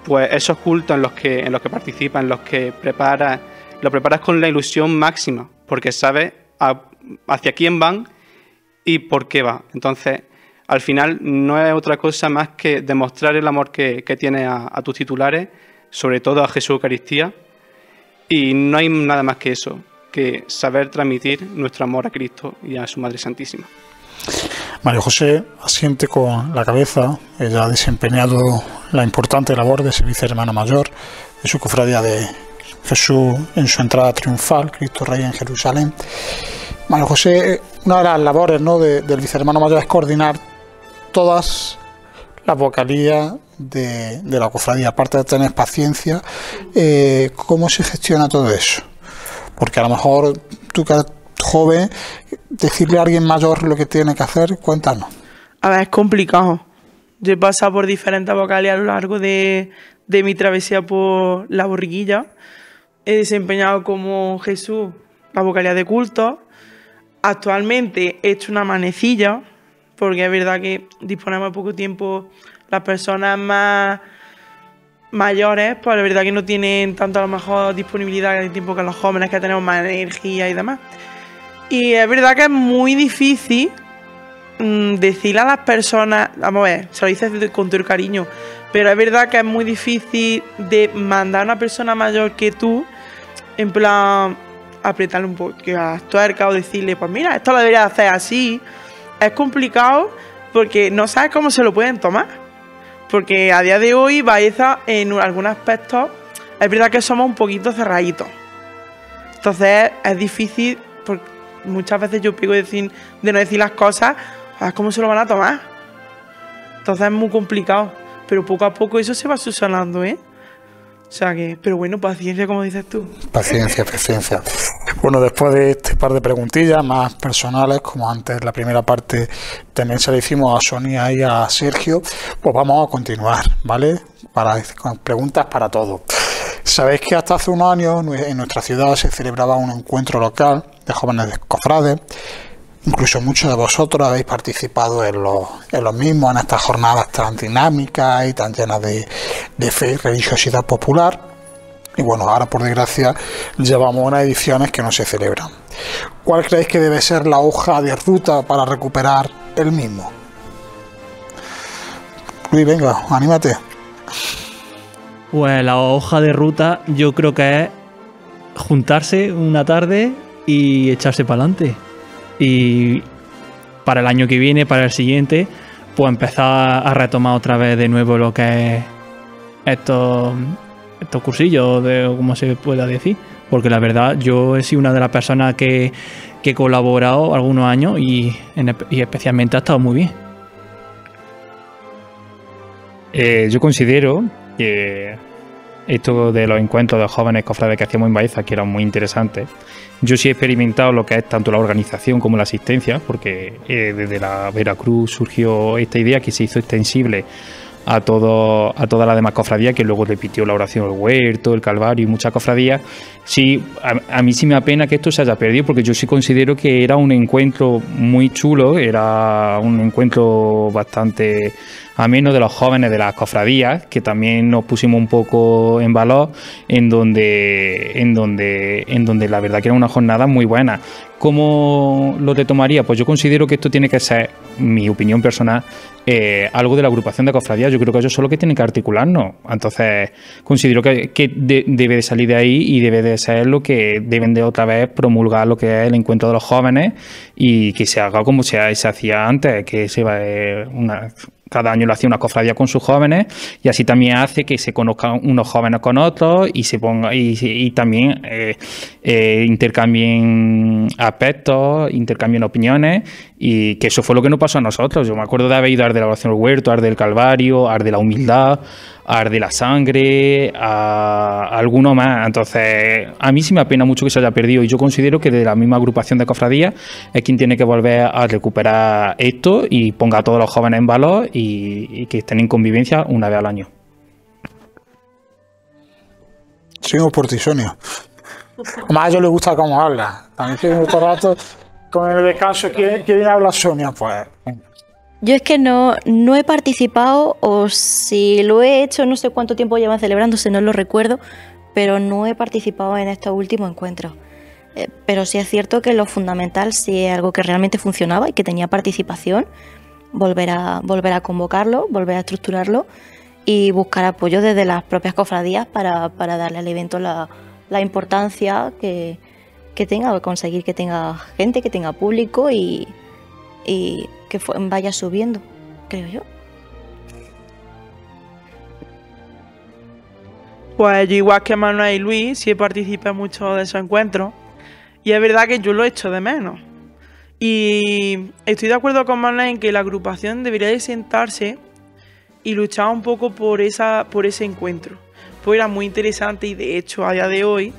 pues esos cultos en los que, en los que participas, en los que preparas, lo preparas con la ilusión máxima, porque sabes hacia quién van y por qué va. Entonces, al final no es otra cosa más que demostrar el amor que, que tienes a, tus titulares, sobre todo a Jesús Eucaristía, y no hay nada más que eso, que saber transmitir nuestro amor a Cristo y a su Madre Santísima. María José asiente con la cabeza. Ella ha desempeñado la importante labor de ser vicehermana mayor de su cofradía de Jesús en su entrada triunfal, Cristo Rey en Jerusalén. María José, una de las labores ¿no? de- del vicehermano mayor es coordinar todas las vocalías de, la cofradía, aparte de tener paciencia, eh, ¿cómo se gestiona todo eso? Porque a lo mejor tú que eres joven, decirle a alguien mayor lo que tiene que hacer, cuéntanos. A ver, es complicado. Yo he pasado por diferentes vocales a lo largo de, de mi travesía por la borriquilla. He desempeñado como Jesús la vocalía de culto. Actualmente he hecho una manecilla, porque es verdad que disponemos de poco tiempo las personas más mayores, pues la verdad que no tienen tanto a lo mejor disponibilidad de tiempo que los jóvenes que tenemos más energía y demás. Y es verdad que es muy difícil mm, decirle a las personas, vamos a ver, se lo dices con todo el cariño, pero es verdad que es muy difícil de mandar a una persona mayor que tú, en plan, apretarle un poco las tuercas o decirle, pues mira, esto lo deberías hacer así. Es complicado porque no sabes cómo se lo pueden tomar. Porque a día de hoy, Baeza, en algunos aspectos, es verdad que somos un poquito cerraditos. Entonces es difícil, porque muchas veces yo pico de, decir, de no decir las cosas, a ver cómo se lo van a tomar. Entonces es muy complicado, pero poco a poco eso se va subsanando, ¿eh? O sea que, pero bueno, paciencia como dices tú. Paciencia, paciencia. Bueno, después de este par de preguntillas más personales, como antes la primera parte también se la hicimos a Sonia y a Sergio, pues vamos a continuar, ¿vale? Para, con preguntas para todos. Sabéis que hasta hace unos años en nuestra ciudad se celebraba un encuentro local de jóvenes de cofrades. Incluso muchos de vosotros habéis participado en los, en los mismos, en estas jornadas tan dinámicas y tan llenas de, de fe y religiosidad popular. Y bueno, ahora por desgracia llevamos unas ediciones que no se celebran. ¿Cuál creéis que debe ser la hoja de ruta para recuperar el mismo? Luis, venga, anímate. Pues la hoja de ruta yo creo que es juntarse una tarde y echarse para adelante. Y para el año que viene, para el siguiente, pues empezar a retomar otra vez de nuevo lo que es estos, estos cursillos, de, como se pueda decir. Porque la verdad, yo he sido una de las personas que, que he colaborado algunos años y, y especialmente ha estado muy bien. Eh, yo considero que esto de los encuentros de jóvenes cofrades que hacíamos en Baeza, que eran muy interesantes, yo sí he experimentado lo que es tanto la organización como la asistencia, porque eh, desde la Veracruz surgió esta idea que se hizo extensible a todo a toda la demás cofradía que luego repitió la oración del huerto, el calvario y muchas cofradías. Sí, a, a mí sí me apena que esto se haya perdido porque yo sí considero que era un encuentro muy chulo, era un encuentro bastante ameno de los jóvenes de las cofradías, que también nos pusimos un poco en valor, en donde, en donde, en donde la verdad que era una jornada muy buena. ¿Cómo lo retomaría? Pues yo considero que esto tiene que ser, mi opinión personal, eh, algo de la agrupación de cofradías. Yo creo que ellos son los que tienen que articularnos. Entonces, considero que, que de- debe de salir de ahí y debe de ser lo que deben de otra vez promulgar lo que es el encuentro de los jóvenes y que se haga como se, se hacía antes, que se va eh, una cada año lo hacía una cofradía con sus jóvenes y así también hace que se conozcan unos jóvenes con otros y se ponga y, y también eh, eh, intercambien aspectos, intercambien opiniones y que eso fue lo que nos pasó a nosotros. Yo me acuerdo de haber ido a Ar de la oración del huerto, Ar del Calvario, Ar de la humildad, a Ar de la sangre, a, alguno más. Entonces, a mí sí me apena mucho que se haya perdido y yo considero que de la misma agrupación de cofradías es quien tiene que volver a recuperar esto y ponga a todos los jóvenes en valor y, que estén en convivencia una vez al año. Seguimos por ti, Sonia. Además, a ellos les gusta cómo habla. También todo el rato con el descanso. ¿Quién, quién habla Sonia? Pues Yo es que no, no he participado, o si lo he hecho, no sé cuánto tiempo llevan celebrándose, no lo recuerdo, pero no he participado en estos últimos encuentros. Eh, pero sí es cierto que lo fundamental, si es algo que realmente funcionaba y que tenía participación, volver a, volver a convocarlo, volver a estructurarlo y buscar apoyo desde las propias cofradías para, para darle al evento la, la importancia que, que tenga, conseguir que tenga gente, que tenga público y, y que vaya subiendo, creo yo. Pues yo igual que Manuel y Luis, sí participé mucho de esos encuentros. Y es verdad que yo lo echo de menos. Y estoy de acuerdo con Manuel en que la agrupación debería de sentarse y luchar un poco por, esa, por ese encuentro. Pues era muy interesante y de hecho a día de hoy,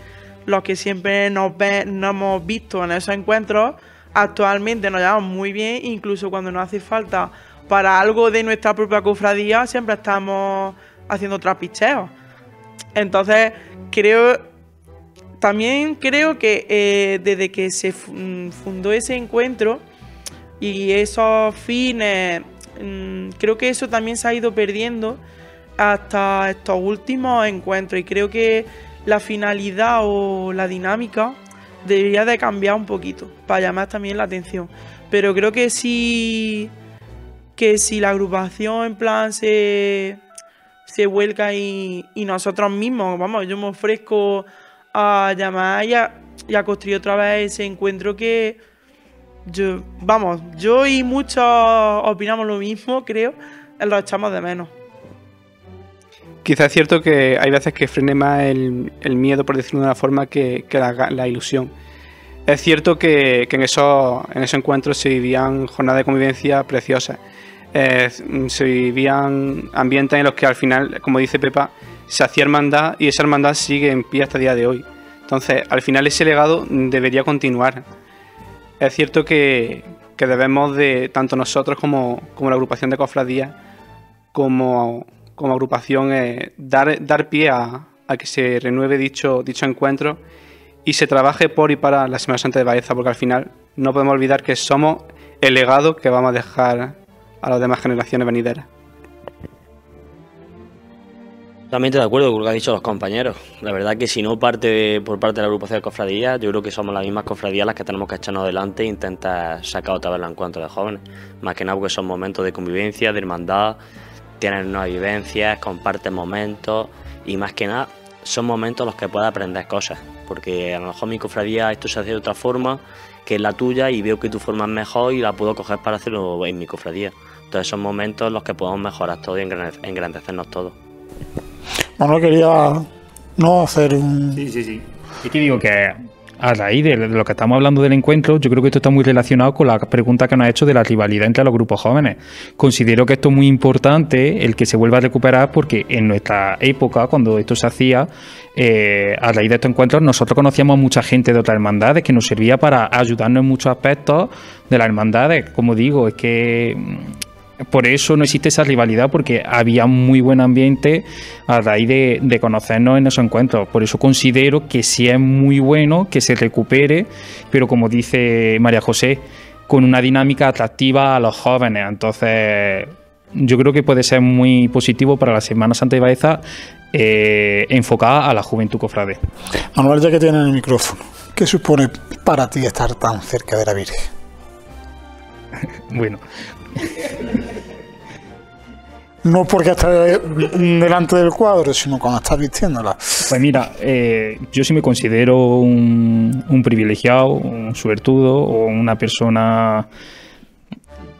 los que siempre nos, ve- nos hemos visto en esos encuentros, actualmente nos llevamos muy bien, incluso cuando nos hace falta para algo de nuestra propia cofradía, siempre estamos haciendo trapicheos. Entonces, creo. También creo que eh, desde que se mm, fundó ese encuentro y esos fines, mm, creo que eso también se ha ido perdiendo hasta estos últimos encuentros. Y creo que la finalidad o la dinámica debería de cambiar un poquito para llamar también la atención. Pero creo que sí. Que si la agrupación en plan se se vuelca y, y nosotros mismos, vamos, yo me ofrezco a llamar y a, y construir otra vez ese encuentro que yo, vamos, yo y muchos opinamos lo mismo, creo, lo echamos de menos. Quizás es cierto que hay veces que frene más el, miedo, por decirlo de una forma, que, la, ilusión. Es cierto que, en, esos, en esos encuentros se vivían jornadas de convivencia preciosas. Eh, se vivían ambientes en los que al final, como dice Pepa, se hacía hermandad y esa hermandad sigue en pie hasta el día de hoy. Entonces, al final ese legado debería continuar. Es cierto que, debemos de, tanto nosotros como, como la agrupación de cofradías, como, como agrupación, eh, dar, dar pie a, a que se renueve dicho, dicho encuentro y se trabaje por y para la Semana Santa de Baeza, porque al final no podemos olvidar que somos el legado que vamos a dejar a las demás generaciones venideras. Totalmente de acuerdo con lo que han dicho los compañeros. La verdad que si no parte de- por parte de la agrupación de cofradías, yo creo que somos las mismas cofradías las que tenemos que echarnos adelante e intentar sacar otra vez los encuentros de jóvenes. Más que nada porque son momentos de convivencia, de hermandad, tienen nuevas vivencias, comparten momentos y más que nada son momentos en los que puedes aprender cosas. Porque a lo mejor mi cofradía esto se hace de otra forma que es la tuya y veo que tu forma es mejor y la puedo coger para hacerlo en mi cofradía. Entonces son momentos en los que podemos mejorar todo y engrande- engrandecernos todos. Manuel quería no hacer un... Sí, sí, sí. Es que digo que a raíz de lo que estamos hablando del encuentro, yo creo que esto está muy relacionado con la pregunta que nos ha hecho de la rivalidad entre los grupos jóvenes. Considero que esto es muy importante, el que se vuelva a recuperar, porque en nuestra época, cuando esto se hacía, eh, a raíz de estos encuentros, nosotros conocíamos a mucha gente de otras hermandades que nos servía para ayudarnos en muchos aspectos de las hermandades. Como digo, es que por eso no existe esa rivalidad, porque había muy buen ambiente a raíz de, de conocernos en esos encuentros. Por eso considero que sí es muy bueno que se recupere, pero como dice María José, con una dinámica atractiva a los jóvenes. Entonces, yo creo que puede ser muy positivo para la Semana Santa de Baeza eh, enfocada a la juventud cofrade. Manuel, ya que tiene el micrófono, ¿qué supone para ti estar tan cerca de la Virgen? Bueno, No porque estés delante del cuadro, sino cuando estás vistiéndola. Pues mira, eh, yo sí me considero un, un privilegiado, un suertudo o una persona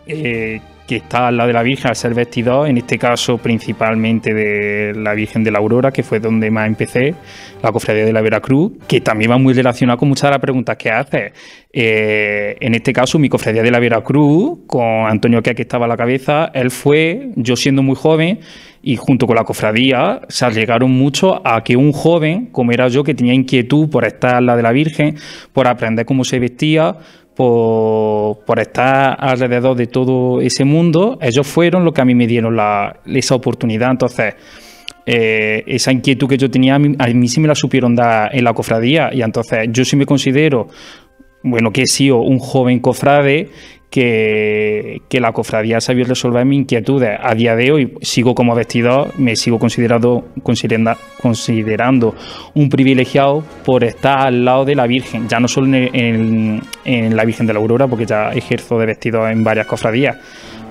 eh, que está al lado de la Virgen al ser vestido, en este caso principalmente de la Virgen de la Aurora, que fue donde más empecé, la cofradía de la Veracruz, que también va muy relacionada con muchas de las preguntas que haces. Eh, en este caso, mi cofradía de la Veracruz, con Antonio que aquí estaba a la cabeza, él fue, yo siendo muy joven, y junto con la cofradía se llegaron mucho a que un joven, como era yo, que tenía inquietud por estar lado de la Virgen, por aprender cómo se vestía, por, por estar alrededor de todo ese mundo, ellos fueron los que a mí me dieron la, esa oportunidad. Entonces, eh, esa inquietud que yo tenía, a mí, a mí sí me la supieron dar en la cofradía. Y entonces yo sí me considero, bueno, que he sido un joven cofrade que, la cofradía ha sabido resolver mis inquietudes. A día de hoy sigo como vestidor, me sigo considerado, considerando, considerando un privilegiado por estar al lado de la Virgen, ya no solo en, en- en la Virgen de la Aurora, porque ya ejerzo de vestidor en varias cofradías,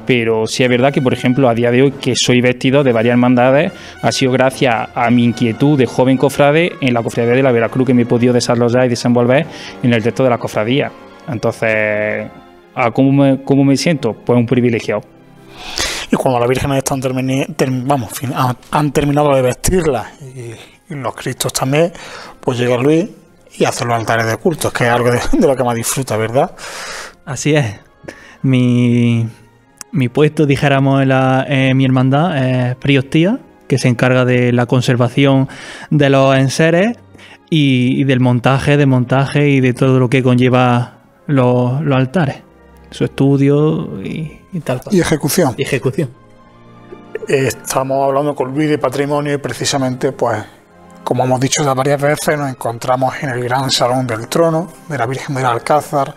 pero sí es verdad que, por ejemplo, a día de hoy que soy vestido de varias hermandades, ha sido gracias a mi inquietud de joven cofrade en la cofradía de la Veracruz que me he podido desarrollar y desenvolver en el resto de la cofradía. Entonces, ¿a cómo, me, ¿cómo me siento? Pues un privilegiado. Y cuando las vírgenes están termini- term- vamos, fin- han, han terminado de vestirlas y, y los cristos también, pues llega Luis y hace los altares de culto, que es algo de, de lo que más disfruta, ¿verdad? Así es. Mi, mi puesto, dijéramos, en, la- en mi hermandad es priostía, que se encarga de la conservación de los enseres y, y del montaje, desmontaje y de todo lo que conlleva los, los altares. Su estudio y, y tal. Y ejecución. Y ejecución. Estamos hablando con Luis de patrimonio y precisamente, pues, como hemos dicho ya varias veces, nos encontramos en el gran salón del trono de la Virgen del Alcázar,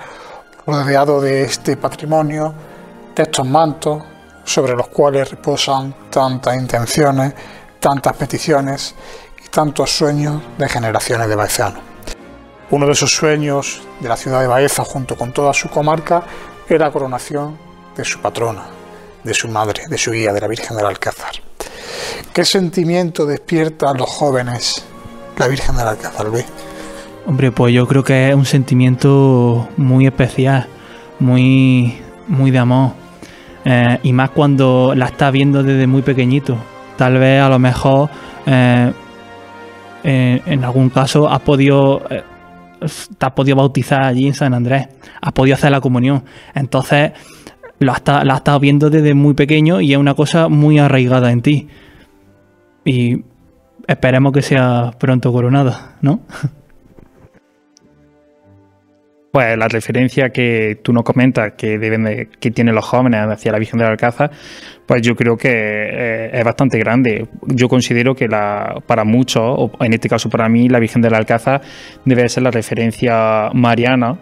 rodeado de este patrimonio, de estos mantos sobre los cuales reposan tantas intenciones, tantas peticiones y tantos sueños de generaciones de baezanos. Uno de esos sueños de la ciudad de Baeza, junto con toda su comarca, era la coronación de su patrona, de su madre, de su guía, de la Virgen del Alcázar. ¿Qué sentimiento despierta a los jóvenes la Virgen del Alcázar, Luis? Hombre, pues yo creo que es un sentimiento muy especial, muy, muy de amor. Eh, y más cuando la estás viendo desde muy pequeñito. Tal vez a lo mejor eh, eh, en algún caso has podido, te has podido bautizar allí en San Andrés, has podido hacer la comunión. Entonces lo has, has estado viendo desde muy pequeño y es una cosa muy arraigada en ti. Y esperemos que sea pronto coronada, ¿no? Pues la referencia que tú nos comentas que deben de- que tienen los jóvenes hacia la Virgen del Alcázar, pues yo creo que eh, es bastante grande. Yo considero que la, para muchos, o en este caso para mí, la Virgen del Alcázar debe ser la referencia mariana,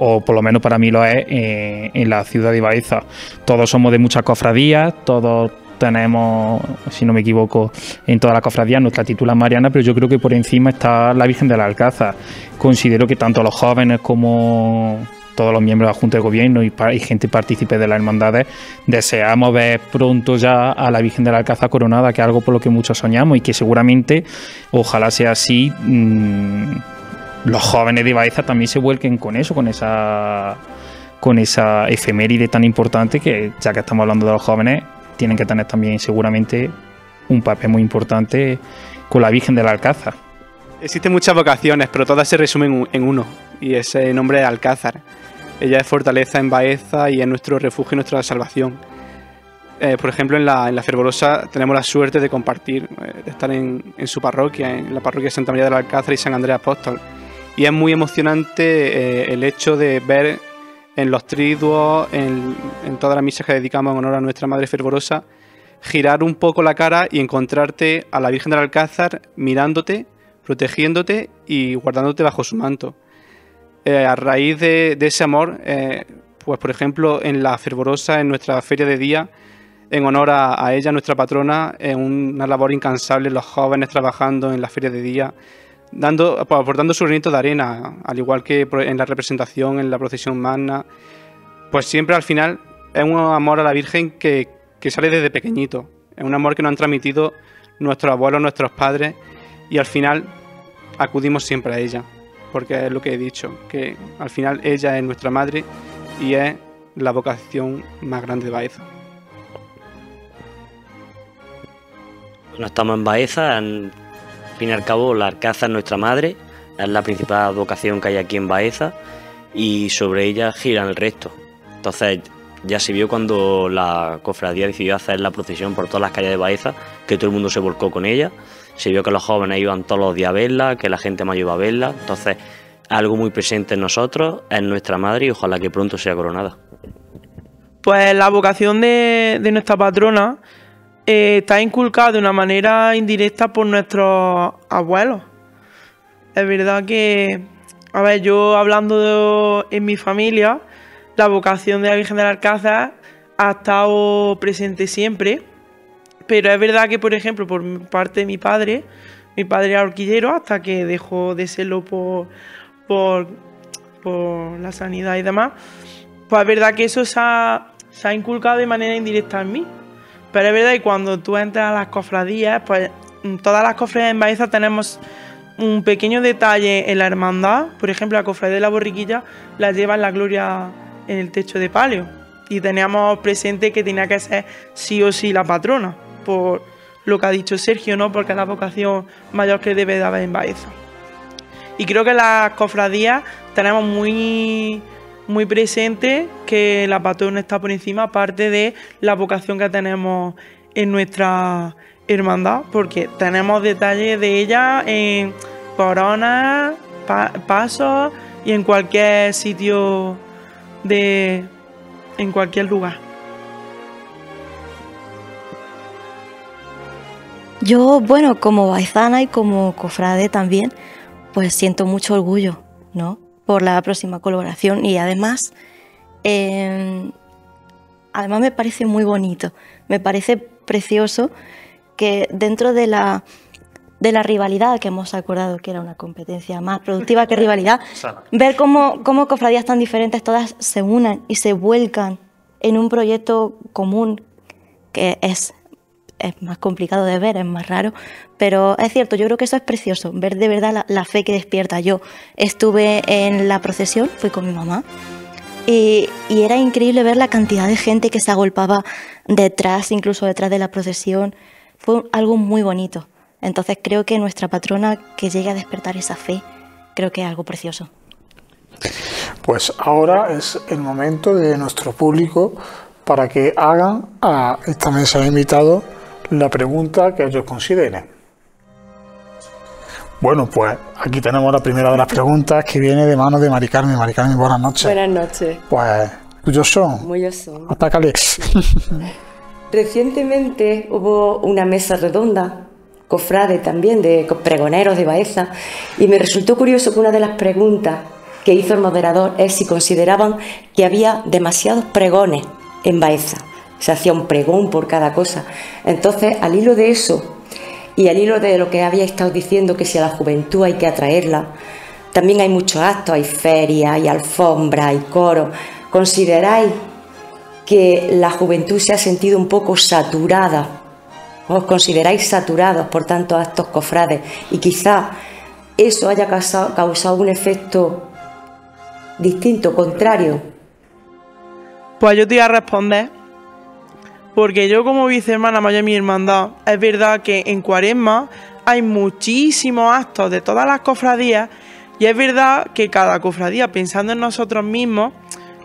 o por lo menos para mí lo es, eh, en la ciudad de Baeza. Todos somos de muchas cofradías, todos tenemos, si no me equivoco, en todas las cofradías nuestra titula mariana, pero yo creo que por encima está la Virgen del Alcázar. Considero que tanto los jóvenes como todos los miembros de la Junta de Gobierno y, gente partícipe de las hermandades deseamos ver pronto ya a la Virgen del Alcázar coronada, que es algo por lo que muchos soñamos y que seguramente, ojalá sea así, mm, los jóvenes de Baeza también se vuelquen con eso, con esa con esa efeméride tan importante que ya que estamos hablando de los jóvenes tienen que tener también seguramente un papel muy importante con la Virgen del Alcázar. Existen muchas vocaciones, pero todas se resumen en uno, y ese nombre es Alcázar. Ella es fortaleza en Baeza y es nuestro refugio y nuestra salvación. Eh, por ejemplo, en la, en la Fervorosa tenemos la suerte de compartir, eh, de estar en, en su parroquia, en la parroquia de Santa María del Alcázar y San Andrés Apóstol. Y es muy emocionante eh, el hecho de ver en los triduos, en, en todas las misas que dedicamos en honor a nuestra Madre Fervorosa, girar un poco la cara y encontrarte a la Virgen del Alcázar mirándote, protegiéndote y guardándote bajo su manto. Eh, a raíz de, de ese amor, eh, pues por ejemplo en la Fervorosa, en nuestra feria de día, en honor a, a ella, nuestra patrona, en una labor incansable, los jóvenes trabajando en la feria de día, dando, aportando su granito de arena, al igual que en la representación, en la procesión magna, pues siempre al final es un amor a la Virgen que, que sale desde pequeñito, es un amor que nos han transmitido nuestros abuelos, nuestros padres, y al final acudimos siempre a ella, porque es lo que he dicho, que al final ella es nuestra madre y es la vocación más grande de Baeza. No estamos en Baeza, en fin y al cabo la Alcázar es nuestra madre, es la principal vocación que hay aquí en Baeza y sobre ella giran el resto. Entonces ya se vio cuando la cofradía decidió hacer la procesión por todas las calles de Baeza, que todo el mundo se volcó con ella, se vio que los jóvenes iban todos los días a verla, que la gente mayor iba a verla, entonces algo muy presente en nosotros, es nuestra madre y ojalá que pronto sea coronada. Pues la vocación de nuestra patrona está inculcada de una manera indirecta por nuestros abuelos. Es verdad que, a ver, yo hablando en mi familia, la vocación de la Virgen del Alcázar ha estado presente siempre, pero es verdad que, por ejemplo, por parte de mi padre, mi padre era horquillero hasta que dejó de serlo por, por, por la sanidad y demás, pues es verdad que eso se ha, se ha inculcado de manera indirecta en mí. Pero es verdad que cuando tú entras a las cofradías, pues en todas las cofradías en Baeza tenemos un pequeño detalle en la hermandad. Por ejemplo, la cofradía de la borriquilla la lleva en la gloria en el techo de palio. Y teníamos presente que tenía que ser sí o sí la patrona, por lo que ha dicho Sergio, ¿no? Porque es la vocación mayor que debe de haber en Baeza. Y creo que las cofradías tenemos muy, muy presente que la patrona está por encima, aparte de la vocación que tenemos en nuestra hermandad, porque tenemos detalles de ella en coronas, pa- pasos y en cualquier sitio de. en cualquier lugar. Yo, bueno, como baizana y como cofrade también, pues siento mucho orgullo, ¿no? Por la próxima colaboración y además, eh, además me parece muy bonito, me parece precioso que dentro de la, de la rivalidad que hemos acordado que era una competencia más productiva que rivalidad, ver cómo, cómo cofradías tan diferentes todas se unan y se vuelcan en un proyecto común que es es más complicado de ver, es más raro, pero es cierto, yo creo que eso es precioso, ver de verdad la, fe que despierta. Yo estuve en la procesión, fui con mi mamá, y, y era increíble ver la cantidad de gente que se agolpaba detrás, incluso detrás de la procesión. Fue algo muy bonito. Entonces creo que nuestra patrona que llegue a despertar esa fe, creo que es algo precioso. Pues ahora es el momento de nuestro público para que hagan a esta mesa de invitados la pregunta que ellos consideren. Bueno, pues aquí tenemos la primera de las preguntas que viene de manos de Mari Carmen. Mari Carmen, buenas noches. Buenas noches. Pues tuyos son. Muy son. Atácale. Recientemente hubo una mesa redonda, cofrade también, de pregoneros de Baeza, y me resultó curioso que una de las preguntas que hizo el moderador es si consideraban que había demasiados pregones en Baeza. Se hacía un pregón por cada cosa. Entonces, al hilo de eso y al hilo de lo que había estado diciendo, que si a la juventud hay que atraerla, también hay muchos actos, hay ferias, hay alfombras, hay coros. ¿Consideráis que la juventud se ha sentido un poco saturada? ¿Os consideráis saturados por tantos actos cofrades? Y quizá eso haya causado, un efecto distinto, contrario. Pues yo te voy a responder, porque yo como vicehermana mayor de mi hermandad, es verdad que en Cuaresma hay muchísimos actos de todas las cofradías, y es verdad que cada cofradía, pensando en nosotros mismos,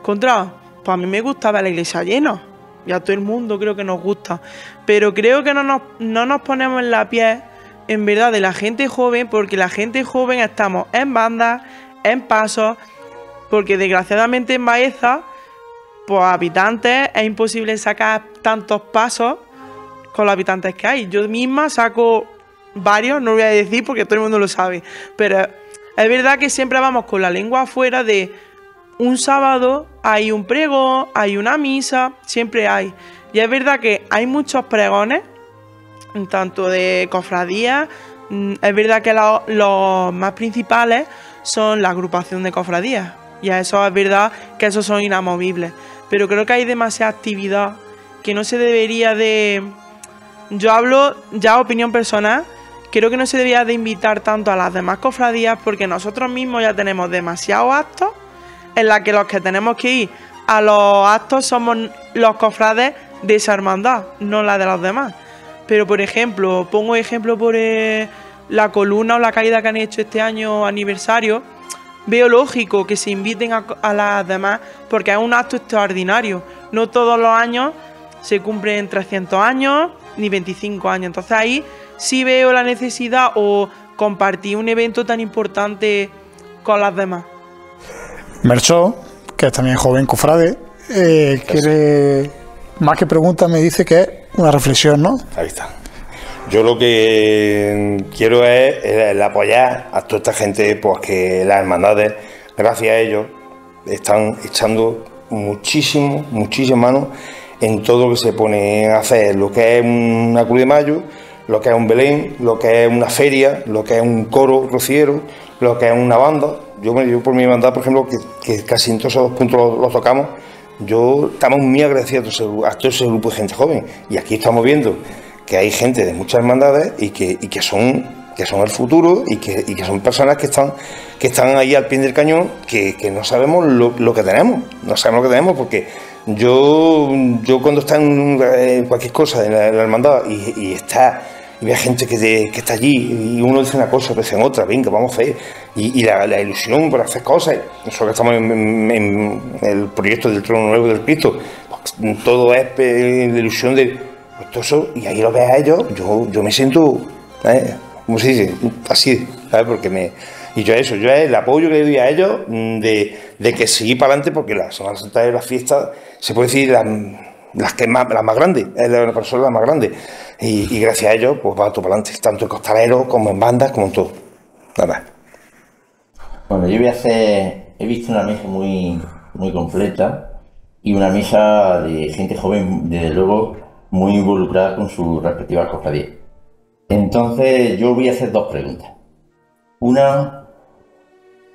contra, pues a mí me gusta ver la iglesia llena, y a todo el mundo creo que nos gusta, pero creo que no nos, no nos ponemos en la piel, en verdad, de la gente joven, porque la gente joven estamos en bandas, en pasos, porque desgraciadamente en Baeza, pues habitantes es imposible sacar tantos pasos con los habitantes que hay. Yo misma saco varios, no voy a decir porque todo el mundo lo sabe, pero es verdad que siempre vamos con la lengua afuera de un sábado hay un pregón, hay una misa, siempre hay. Y es verdad que hay muchos pregones, tanto de cofradías, mm, es verdad que lo- los más principales son la agrupación de cofradías. Y a eso es verdad que esos son inamovibles. Pero creo que hay demasiada actividad que no se debería de... Yo hablo ya opinión personal, creo que no se debería de invitar tanto a las demás cofradías porque nosotros mismos ya tenemos demasiados actos en la que los que tenemos que ir a los actos somos los cofrades de esa hermandad, no la de los demás. Pero por ejemplo, pongo ejemplo por eh, la columna o la caída que han hecho este año aniversario, veo lógico que se inviten a, a las demás porque es un acto extraordinario. No todos los años se cumplen 300 años ni 25 años. Entonces ahí sí veo la necesidad o compartir un evento tan importante con las demás. Merchó, que es también joven cofrade, eh, quiere, más que pregunta, me dice que es una reflexión, ¿no? Ahí está. Yo lo que quiero es apoyar a toda esta gente, pues que las hermandades, gracias a ellos, están echando muchísimo, muchísimo mano en todo lo que se pone a hacer, lo que es una cruz de mayo, lo que es un Belén, lo que es una feria, lo que es un coro rociero, lo que es una banda. Yo, yo por mi hermandad, por ejemplo, que, casi en todos esos puntos los tocamos, yo estamos muy agradecidos a todo ese grupo de gente joven. Y aquí estamos viendo que hay gente de muchas hermandades y que, que son que son el futuro y que, y que, son personas que están, que están ahí al pie del cañón, que, que no sabemos lo, lo, que tenemos, no sabemos lo que tenemos, porque yo, yo cuando está en cualquier cosa en la, hermandad y, está y ve gente que, de, que, está allí y uno dice una cosa, otro dice otra, venga, vamos a hacer, y, la, la, ilusión por hacer cosas, nosotros que estamos en, en, el proyecto del trono nuevo del Cristo, pues, todo es eh, la ilusión de y ahí lo ves a ellos, yo, yo me siento... ¿eh? Así. Porque me... Y yo eso, yo es el apoyo que le doy a ellos de, de que seguir para adelante, porque la Semana Santa de la fiesta, se puede decir, las, las que más, las más grandes, es la persona más grande. Y, gracias a ellos, pues va todo para adelante, tanto en costalero como en bandas, como en todo. Nada Bueno, yo voy a hacer, he visto una mesa muy, muy completa y una mesa de gente joven, desde luego, muy involucrada con sus respectivas cofradías. Entonces yo voy a hacer dos preguntas. Una,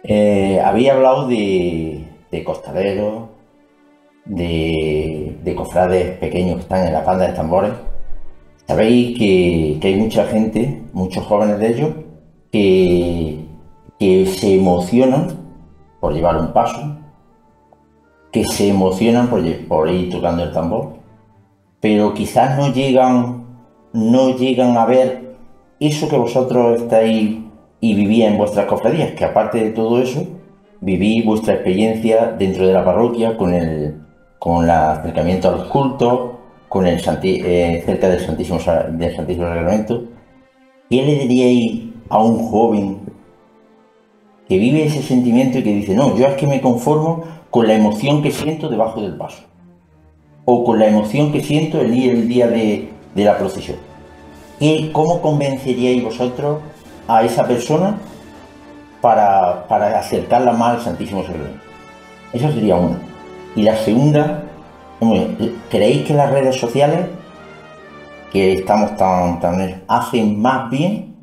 eh, había hablado de, de de, de, cofrades pequeños que están en la banda de tambores. Sabéis que, hay mucha gente, muchos jóvenes de ellos, que, que se emocionan por llevar un paso, que se emocionan por, por ir tocando el tambor, pero quizás no llegan, no llegan a ver eso que vosotros estáis y vivís en vuestras cofradías, que aparte de todo eso, vivís vuestra experiencia dentro de la parroquia con el, con el acercamiento a los cultos, con el santi, eh, cerca del Santísimo, del Santísimo Sacramento. ¿Qué le diríais a un joven que vive ese sentimiento y que dice, no, yo es que me conformo con la emoción que siento debajo del paso? O con la emoción que siento el día, el día de, la procesión. ¿Y cómo convenceríais vosotros a esa persona para, para acercarla más al Santísimo Sacramento? Esa sería una. Y la segunda, ¿creéis que las redes sociales, que estamos tan, tan hacen más bien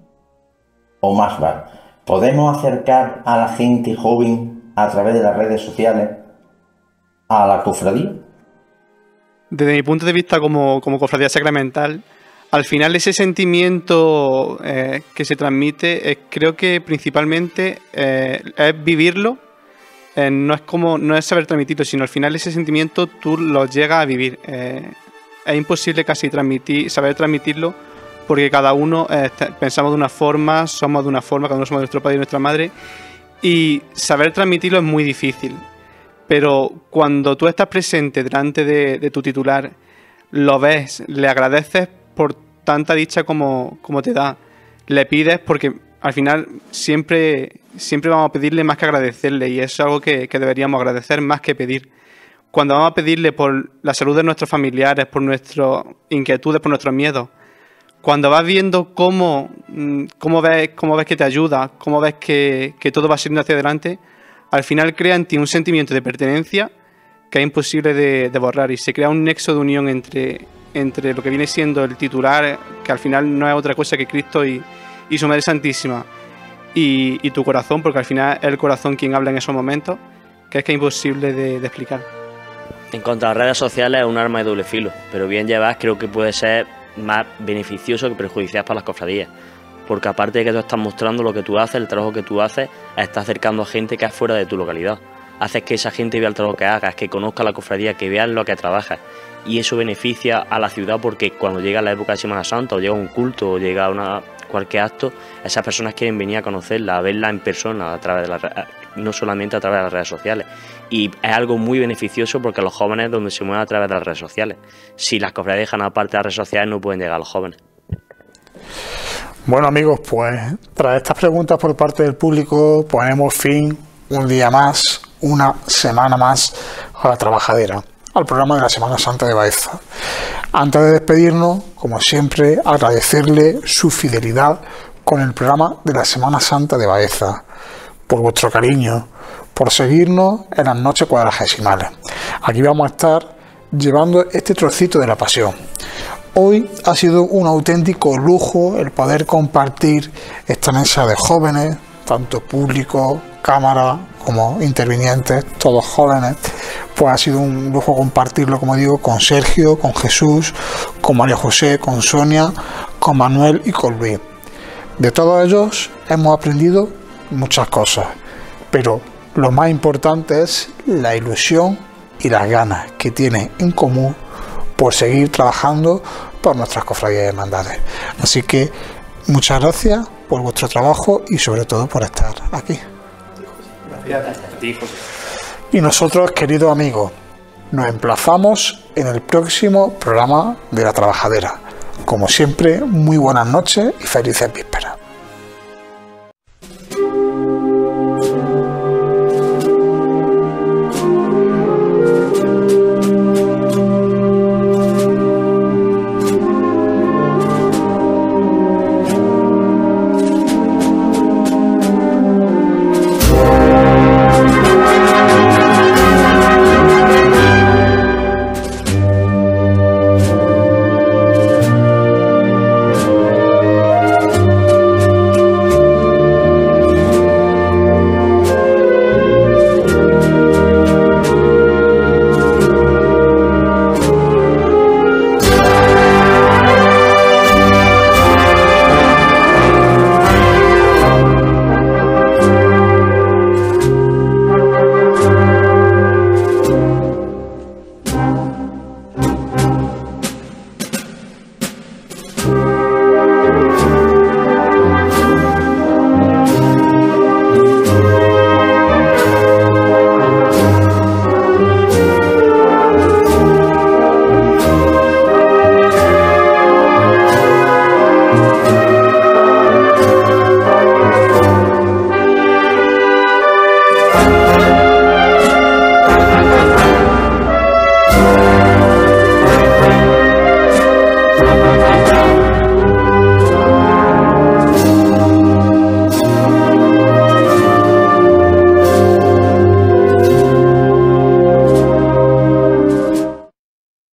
o más mal? ¿Podemos acercar a la gente joven a través de las redes sociales a la cofradía? Desde mi punto de vista como, como cofradía sacramental, al final ese sentimiento eh, que se transmite, eh, creo que principalmente eh, es vivirlo, eh, no es como no es saber transmitirlo, sino al final ese sentimiento tú lo llegas a vivir. es imposible casi transmitir, saber transmitirlo porque cada uno pensamos de una forma, somos de una forma, cada uno somos de nuestro padre y nuestra madre y saber transmitirlo es muy difícil. Pero cuando tú estás presente delante de, tu titular, lo ves, le agradeces por tanta dicha como, como te da. Le pides porque al final siempre, siempre vamos a pedirle más que agradecerle y es algo que, que, deberíamos agradecer más que pedir. Cuando vamos a pedirle por la salud de nuestros familiares, por nuestras inquietudes, por nuestros miedos, cuando vas viendo cómo, mm, cómo, ves, cómo ves que te ayuda, cómo ves que, que todo va siendo hacia adelante, al final crea en ti un sentimiento de pertenencia que es imposible de, de borrar y se crea un nexo de unión entre, entre lo que viene siendo el titular, que al final no es otra cosa que Cristo y, su Madre Santísima, y, y, tu corazón, porque al final es el corazón quien habla en esos momentos, que es que es imposible de, de explicar. En cuanto a las redes sociales es un arma de doble filo, pero bien llevadas creo que puede ser más beneficioso que perjudicial para las cofradías. Porque aparte de que tú estás mostrando lo que tú haces, el trabajo que tú haces, estás acercando a gente que es fuera de tu localidad. Haces que esa gente vea el trabajo que hagas, que conozca la cofradía, que vean lo que trabajas y eso beneficia a la ciudad porque cuando llega la época de Semana Santa o llega un culto o llega una, cualquier acto, esas personas quieren venir a conocerla, a verla en persona, a través de la, no solamente a través de las redes sociales. Y es algo muy beneficioso porque los jóvenes es donde se mueven a través de las redes sociales. Si las cofradías dejan aparte las redes sociales no pueden llegar a los jóvenes. Bueno amigos, pues tras estas preguntas por parte del público ponemos fin un día más, una semana más a la trabajadera al programa de la Semana Santa de Baeza. Antes de despedirnos, como siempre, agradecerle su fidelidad con el programa de la Semana Santa de Baeza, por vuestro cariño, por seguirnos en las noches cuadragesimales. Aquí vamos a estar llevando este trocito de la pasión. Hoy ha sido un auténtico lujo el poder compartir esta mesa de jóvenes, tanto público, cámara como intervinientes, todos jóvenes, pues ha sido un lujo compartirlo, como digo, con Sergio, con Jesús, con María José, con Sonia, con Manuel y con Luis. De todos ellos hemos aprendido muchas cosas, pero lo más importante es la ilusión y las ganas que tienen en común por seguir trabajando por nuestras cofradías y hermandades. Así que muchas gracias por vuestro trabajo y sobre todo por estar aquí. Y nosotros, queridos amigos, nos emplazamos en el próximo programa de La Trabajadera. Como siempre, muy buenas noches y felices.